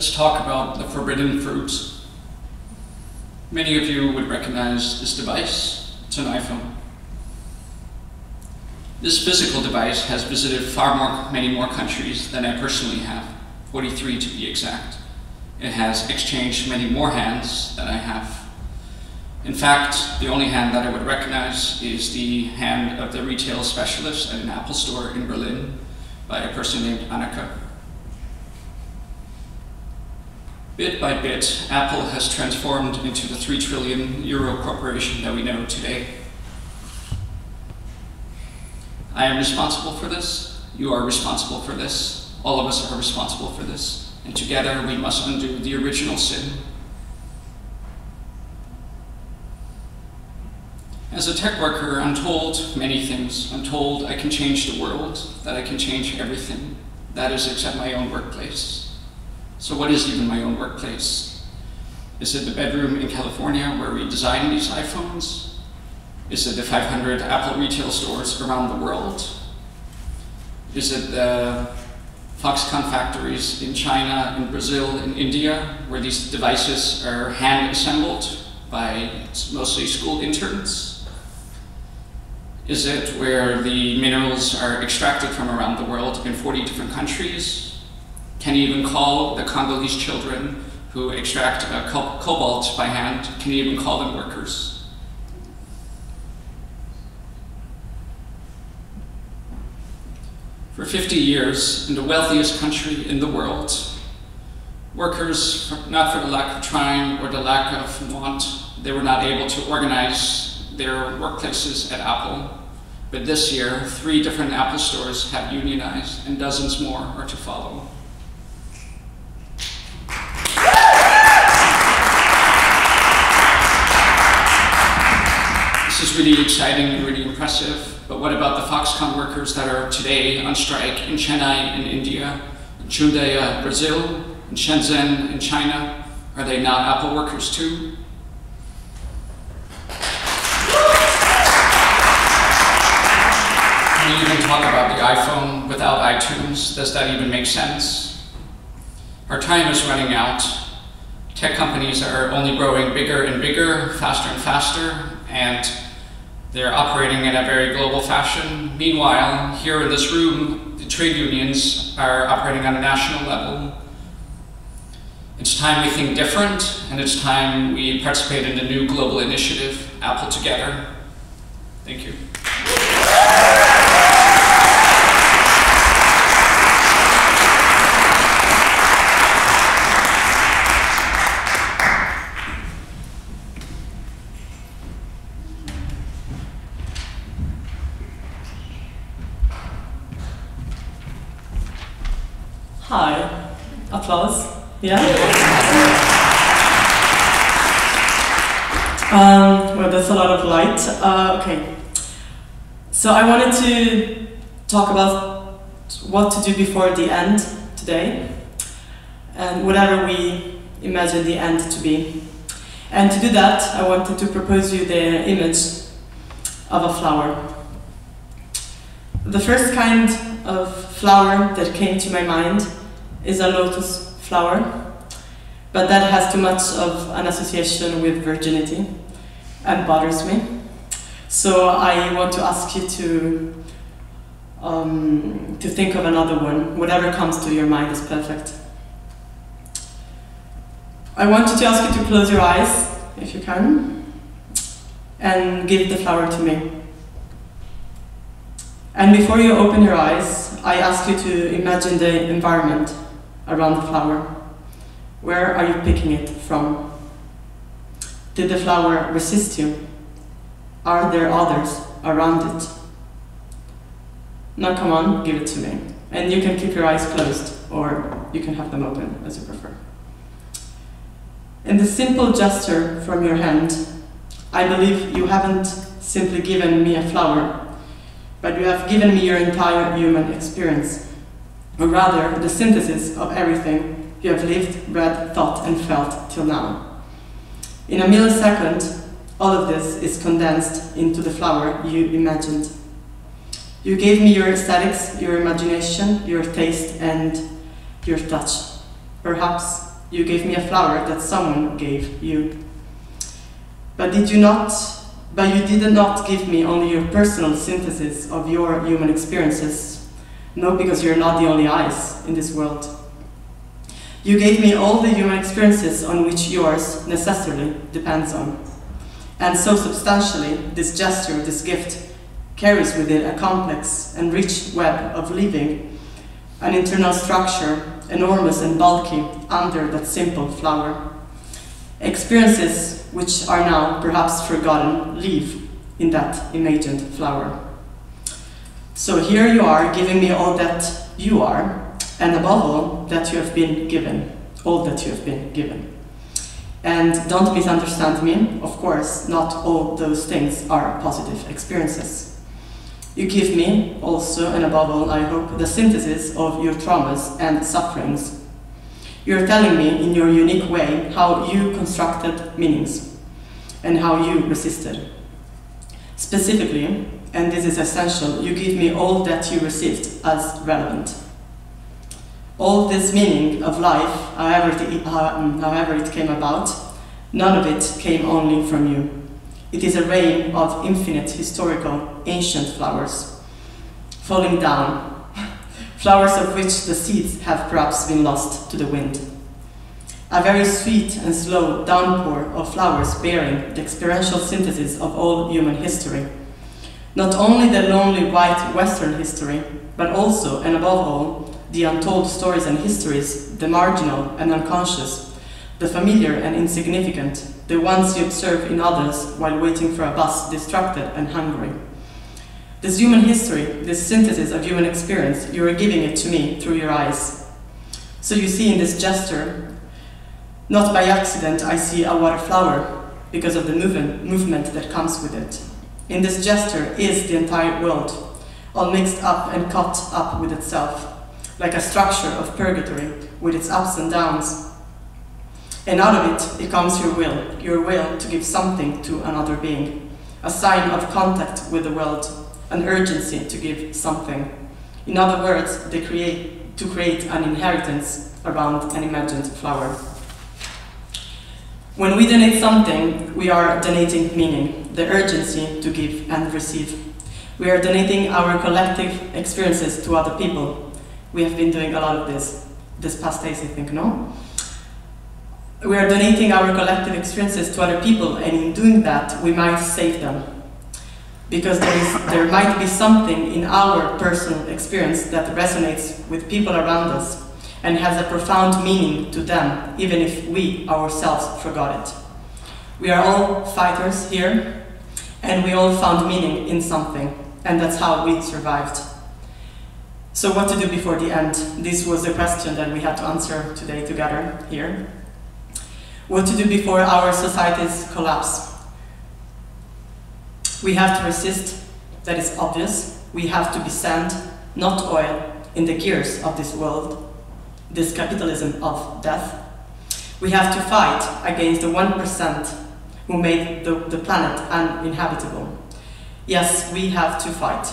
Let's talk about the forbidden fruit. Many of you would recognize this device. It's an iPhone. This physical device has visited far more, many more countries than I personally have, 43 to be exact. It has exchanged many more hands than I have. In fact, the only hand that I would recognize is the hand of the retail specialist at an Apple store in Berlin by a person named Annika. Bit by bit, Apple has transformed into the 3 trillion euro corporation that we know today. I am responsible for this. You are responsible for this. All of us are responsible for this. And together we must undo the original sin. As a tech worker, I'm told many things. I'm told I can change the world, that I can change everything. That is except my own workplace. So what is even my own workplace? Is it the bedroom in California where we design these iPhones? Is it the 500 Apple retail stores around the world? Is it the Foxconn factories in China, in Brazil, in India, where these devices are hand assembled by mostly school interns? Is it where the minerals are extracted from around the world in 40 different countries? Can even call the Congolese children who extract uh, cobalt by hand, can even call them workers? For 50 years, in the wealthiest country in the world, workers, not for the lack of trying or the lack of want, they were not able to organize their workplaces at Apple. But this year, three different Apple stores have unionized and dozens more are to follow. This is really exciting and really impressive. But what about the Foxconn workers that are today on strike in Chennai in India, in Jundiaí Brazil, in Shenzhen in China? Are they not Apple workers too? Can you even talk about the iPhone without iTunes? Does that even make sense? Our time is running out. Tech companies are only growing bigger and bigger, faster and faster, and they're operating in a very global fashion. Meanwhile, here in this room, the trade unions are operating on a national level. It's time we think different, and it's time we participate in a new global initiative, Apple Together. Thank you. Hi. Applause. Yeah? Um, well, there's a lot of light. Uh, okay. So I wanted to talk about what to do before the end today, and whatever we imagine the end to be. And to do that, I wanted to propose you the image of a flower. The first kind of flower that came to my mind is a lotus flower, but that has too much of an association with virginity and bothers me. So I want to ask you to um, to think of another one. Whatever comes to your mind is perfect. I want you to ask you to close your eyes, if you can, and give the flower to me. And before you open your eyes, I ask you to imagine the environment around the flower. Where are you picking it from? Did the flower resist you? Are there others around it? Now come on, give it to me. And you can keep your eyes closed, or you can have them open, as you prefer. In the simple gesture from your hand, I believe you haven't simply given me a flower, but you have given me your entire human experience or rather the synthesis of everything you have lived, read, thought, and felt till now. In a millisecond, all of this is condensed into the flower you imagined. You gave me your aesthetics, your imagination, your taste, and your touch. Perhaps you gave me a flower that someone gave you. But did you not, but you did not give me only your personal synthesis of your human experiences. No, because you're not the only eyes in this world. You gave me all the human experiences on which yours necessarily depends on. And so substantially, this gesture, this gift, carries with it a complex and rich web of living, an internal structure, enormous and bulky, under that simple flower. Experiences which are now perhaps forgotten live in that imagined flower. So here you are giving me all that you are, and above all, that you have been given, all that you have been given. And don't misunderstand me, of course, not all those things are positive experiences. You give me also, and above all, I hope, the synthesis of your traumas and sufferings. You're telling me in your unique way how you constructed meanings and how you resisted. Specifically, and this is essential, you give me all that you received as relevant. All this meaning of life, however it, uh, mm, however it came about, none of it came only from you. It is a rain of infinite historical ancient flowers falling down, flowers of which the seeds have perhaps been lost to the wind. A very sweet and slow downpour of flowers bearing the experiential synthesis of all human history. Not only the lonely white Western history, but also, and above all, the untold stories and histories, the marginal and unconscious, the familiar and insignificant, the ones you observe in others while waiting for a bus, distracted and hungry. This human history, this synthesis of human experience, you are giving it to me through your eyes. So you see in this gesture, not by accident, I see a water flower because of the movement, movement that comes with it. In this gesture is the entire world, all mixed up and cut up with itself, like a structure of purgatory with its ups and downs, and out of it, it comes your will, your will to give something to another being, a sign of contact with the world, an urgency to give something. In other words, they create, to create an inheritance around an imagined flower. When we donate something, we are donating meaning, the urgency to give and receive. We are donating our collective experiences to other people. We have been doing a lot of this this past days, I think, no? We are donating our collective experiences to other people, and in doing that, we might save them. Because there, is, there might be something in our personal experience that resonates with people around us and has a profound meaning to them, even if we ourselves forgot it. We are all fighters here, and we all found meaning in something, and that's how we survived. So, what to do before the end? This was the question that we had to answer today together here what to do before our societies collapse. We have to resist, that is obvious. We have to be sand, not oil, in the gears of this world, this capitalism of death. We have to fight against the 1% who made the, the planet uninhabitable. Yes, we have to fight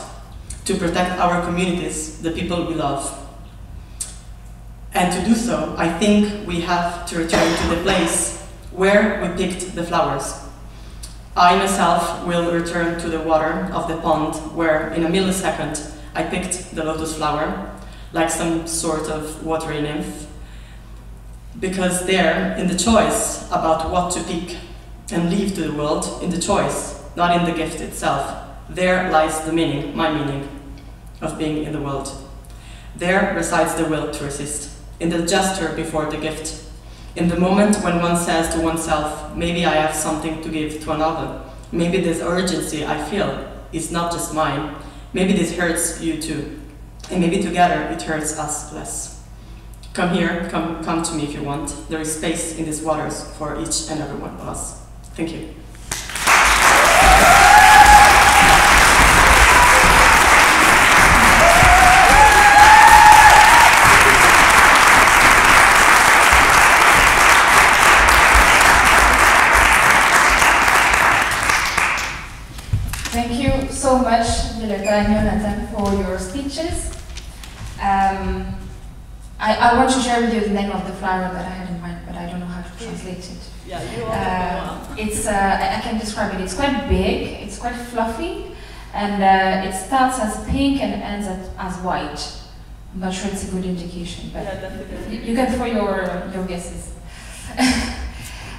to protect our communities, the people we love. And to do so, I think we have to return to the place where we picked the flowers. I myself will return to the water of the pond where, in a millisecond, I picked the lotus flower, like some sort of watery nymph. Because there, in the choice about what to pick and leave to the world, in the choice, not in the gift itself, there lies the meaning, my meaning, of being in the world. There resides the will to resist in the gesture before the gift. In the moment when one says to oneself, maybe I have something to give to another, maybe this urgency I feel is not just mine, maybe this hurts you too, and maybe together it hurts us less. Come here, come, come to me if you want. There is space in these waters for each and every one of us. Thank you. Thank you so much, Violetta and Jonathan, for your speeches. Um, I, I want to share with you the name of the flower that I had in mind, but I don't know how to translate it. Yeah, you are Uh, it's, uh, I can describe it. It's quite big, it's quite fluffy, and uh, it starts as pink and ends at, as white. I'm not sure it's a good indication, but you, you can throw your, your guesses.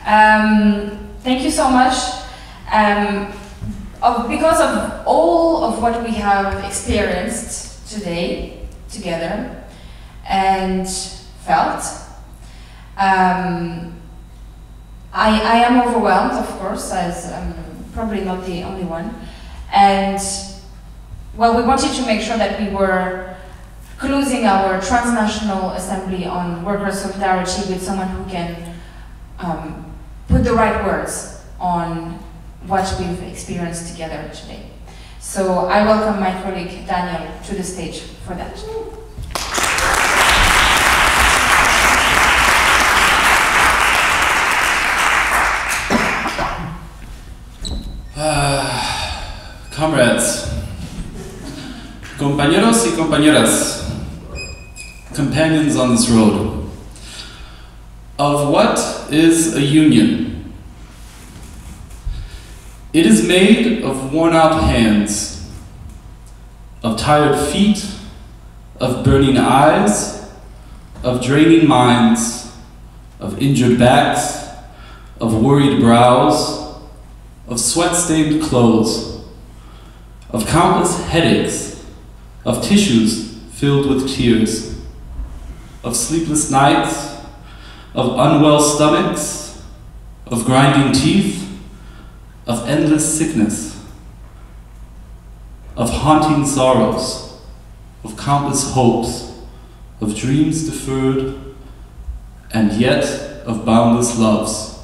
um, thank you so much. Um, of, because of all of what we have experienced today together and felt, um, I, I am overwhelmed, of course, as I'm probably not the only one. And, well, we wanted to make sure that we were closing our transnational assembly on worker solidarity with someone who can um, put the right words on what we've experienced together today. So I welcome my colleague Daniel to the stage for that. Comrades, compañeros y compañeras, companions on this road. Of what is a union? It is made of worn out hands, of tired feet, of burning eyes, of draining minds, of injured backs, of worried brows, of sweat stained clothes, of countless headaches, of tissues filled with tears, of sleepless nights, of unwell stomachs, of grinding teeth, of endless sickness, of haunting sorrows, of countless hopes, of dreams deferred, and yet of boundless loves.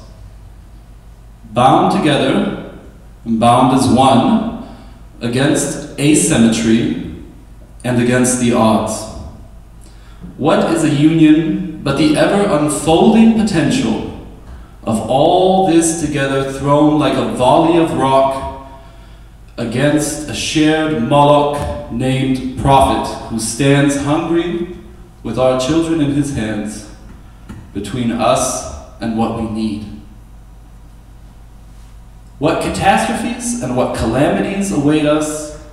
Bound together, and bound as one, against asymmetry and against the odds. What is a union but the ever unfolding potential of all this together thrown like a volley of rock against a shared Moloch named Profit who stands hungry with our children in his hands between us and what we need? What catastrophes and what calamities await us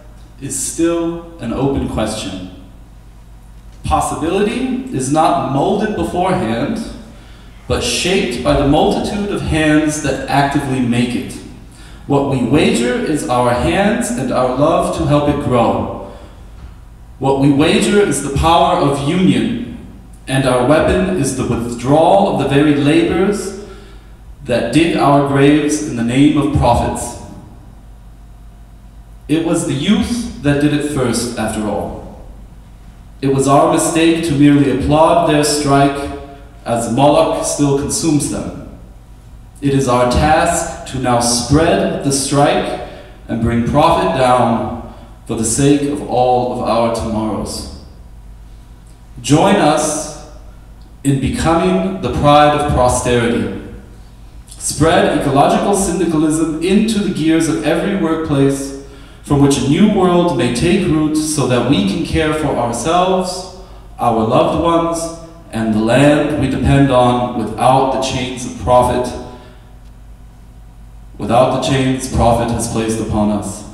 is still an open question. Possibility is not molded beforehand, but shaped by the multitude of hands that actively make it. What we wager is our hands and our love to help it grow. What we wager is the power of union, and our weapon is the withdrawal of the very labors that dig our graves in the name of profits. It was the youth that did it first, after all. It was our mistake to merely applaud their strike as Moloch still consumes them. It is our task to now spread the strike and bring profit down for the sake of all of our tomorrows. Join us in becoming the pride of posterity. Spread ecological syndicalism into the gears of every workplace from which a new world may take root so that we can care for ourselves, our loved ones, and the land we depend on without the chains of profit, without the chains profit has placed upon us.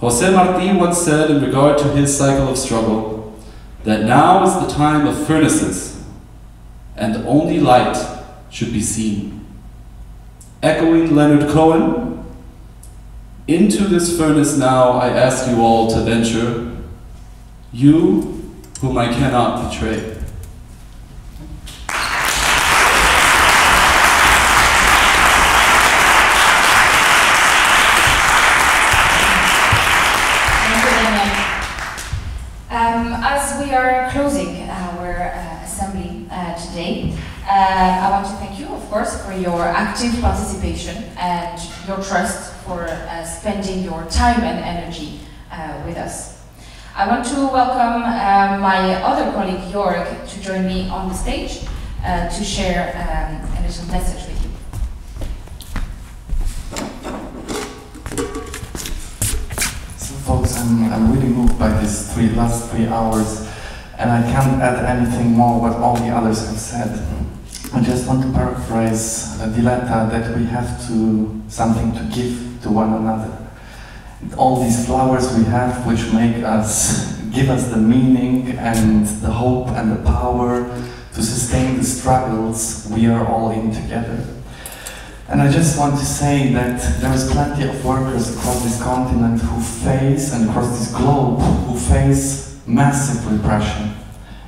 Jose Marti once said in regard to his cycle of struggle that now is the time of furnaces, and only light should be seen. Echoing Leonard Cohen, into this furnace now I ask you all to venture, you whom I cannot betray. Thank you, Daniel. Um, as we are closing our uh, assembly uh, today, uh, I want to thank you, of for your active participation and your trust for uh, spending your time and energy uh, with us. I want to welcome uh, my other colleague, Jorg, to join me on the stage uh, to share um, a little message with you. So folks, I'm, I'm really moved by these three last three hours and I can't add anything more what all the others have said. I just want to paraphrase Diletta that we have to something to give to one another. All these flowers we have, which make us give us the meaning and the hope and the power to sustain the struggles we are all in together. And I just want to say that there is plenty of workers across this continent who face, and across this globe, who face massive repression.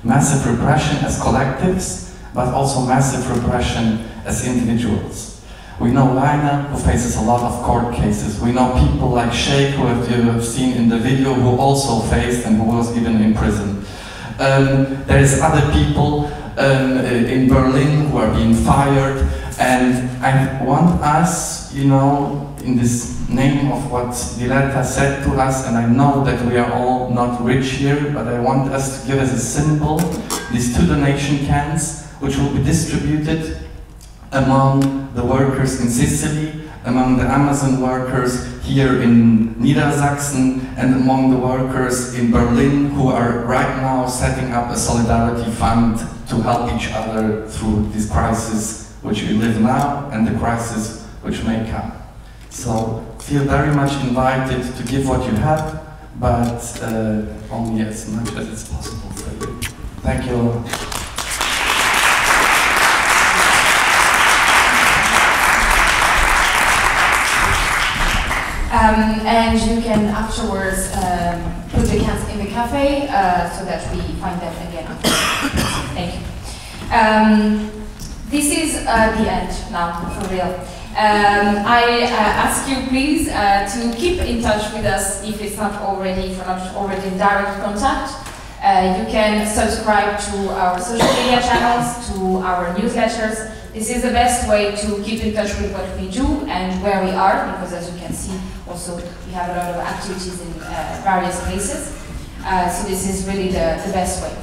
Massive repression as collectives, but also massive repression as individuals. We know Laina, who faces a lot of court cases. We know people like Sheikh, who you have seen in the video, who also faced and who was even in prison. Um, there is other people um, in Berlin who are being fired. And I want us, you know, in this name of what Diletta said to us, and I know that we are all not rich here, but I want us to give as a symbol these two donation cans, which will be distributed among the workers in Sicily, among the Amazon workers here in Niedersachsen, and among the workers in Berlin who are right now setting up a solidarity fund to help each other through this crisis which we live now and the crisis which may come. So feel very much invited to give what you have, but uh, only as much as it's possible for you. Thank you. Um, and you can afterwards um, put the cans in the cafe uh, so that we find them again. Thank you. Um, this is uh, the end now, for real. Um, I uh, ask you please uh, to keep in touch with us if it's not already, if we're not already in direct contact. Uh, you can subscribe to our social media channels, to our newsletters. This is the best way to keep in touch with what we do and where we are, because as you can see, also we have a lot of activities in uh, various places. Uh, so this is really the, the best way.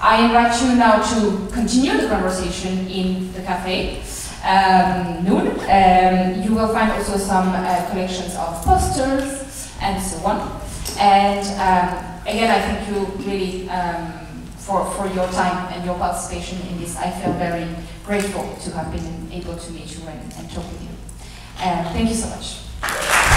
I invite you now to continue the conversation in the cafe um, noon. Um, you will find also some uh, collections of posters and so on. And um, again, I thank you really um, for, for your time and your participation in this. I feel very grateful to have been able to meet you and, and talk with you. Uh, thank you so much.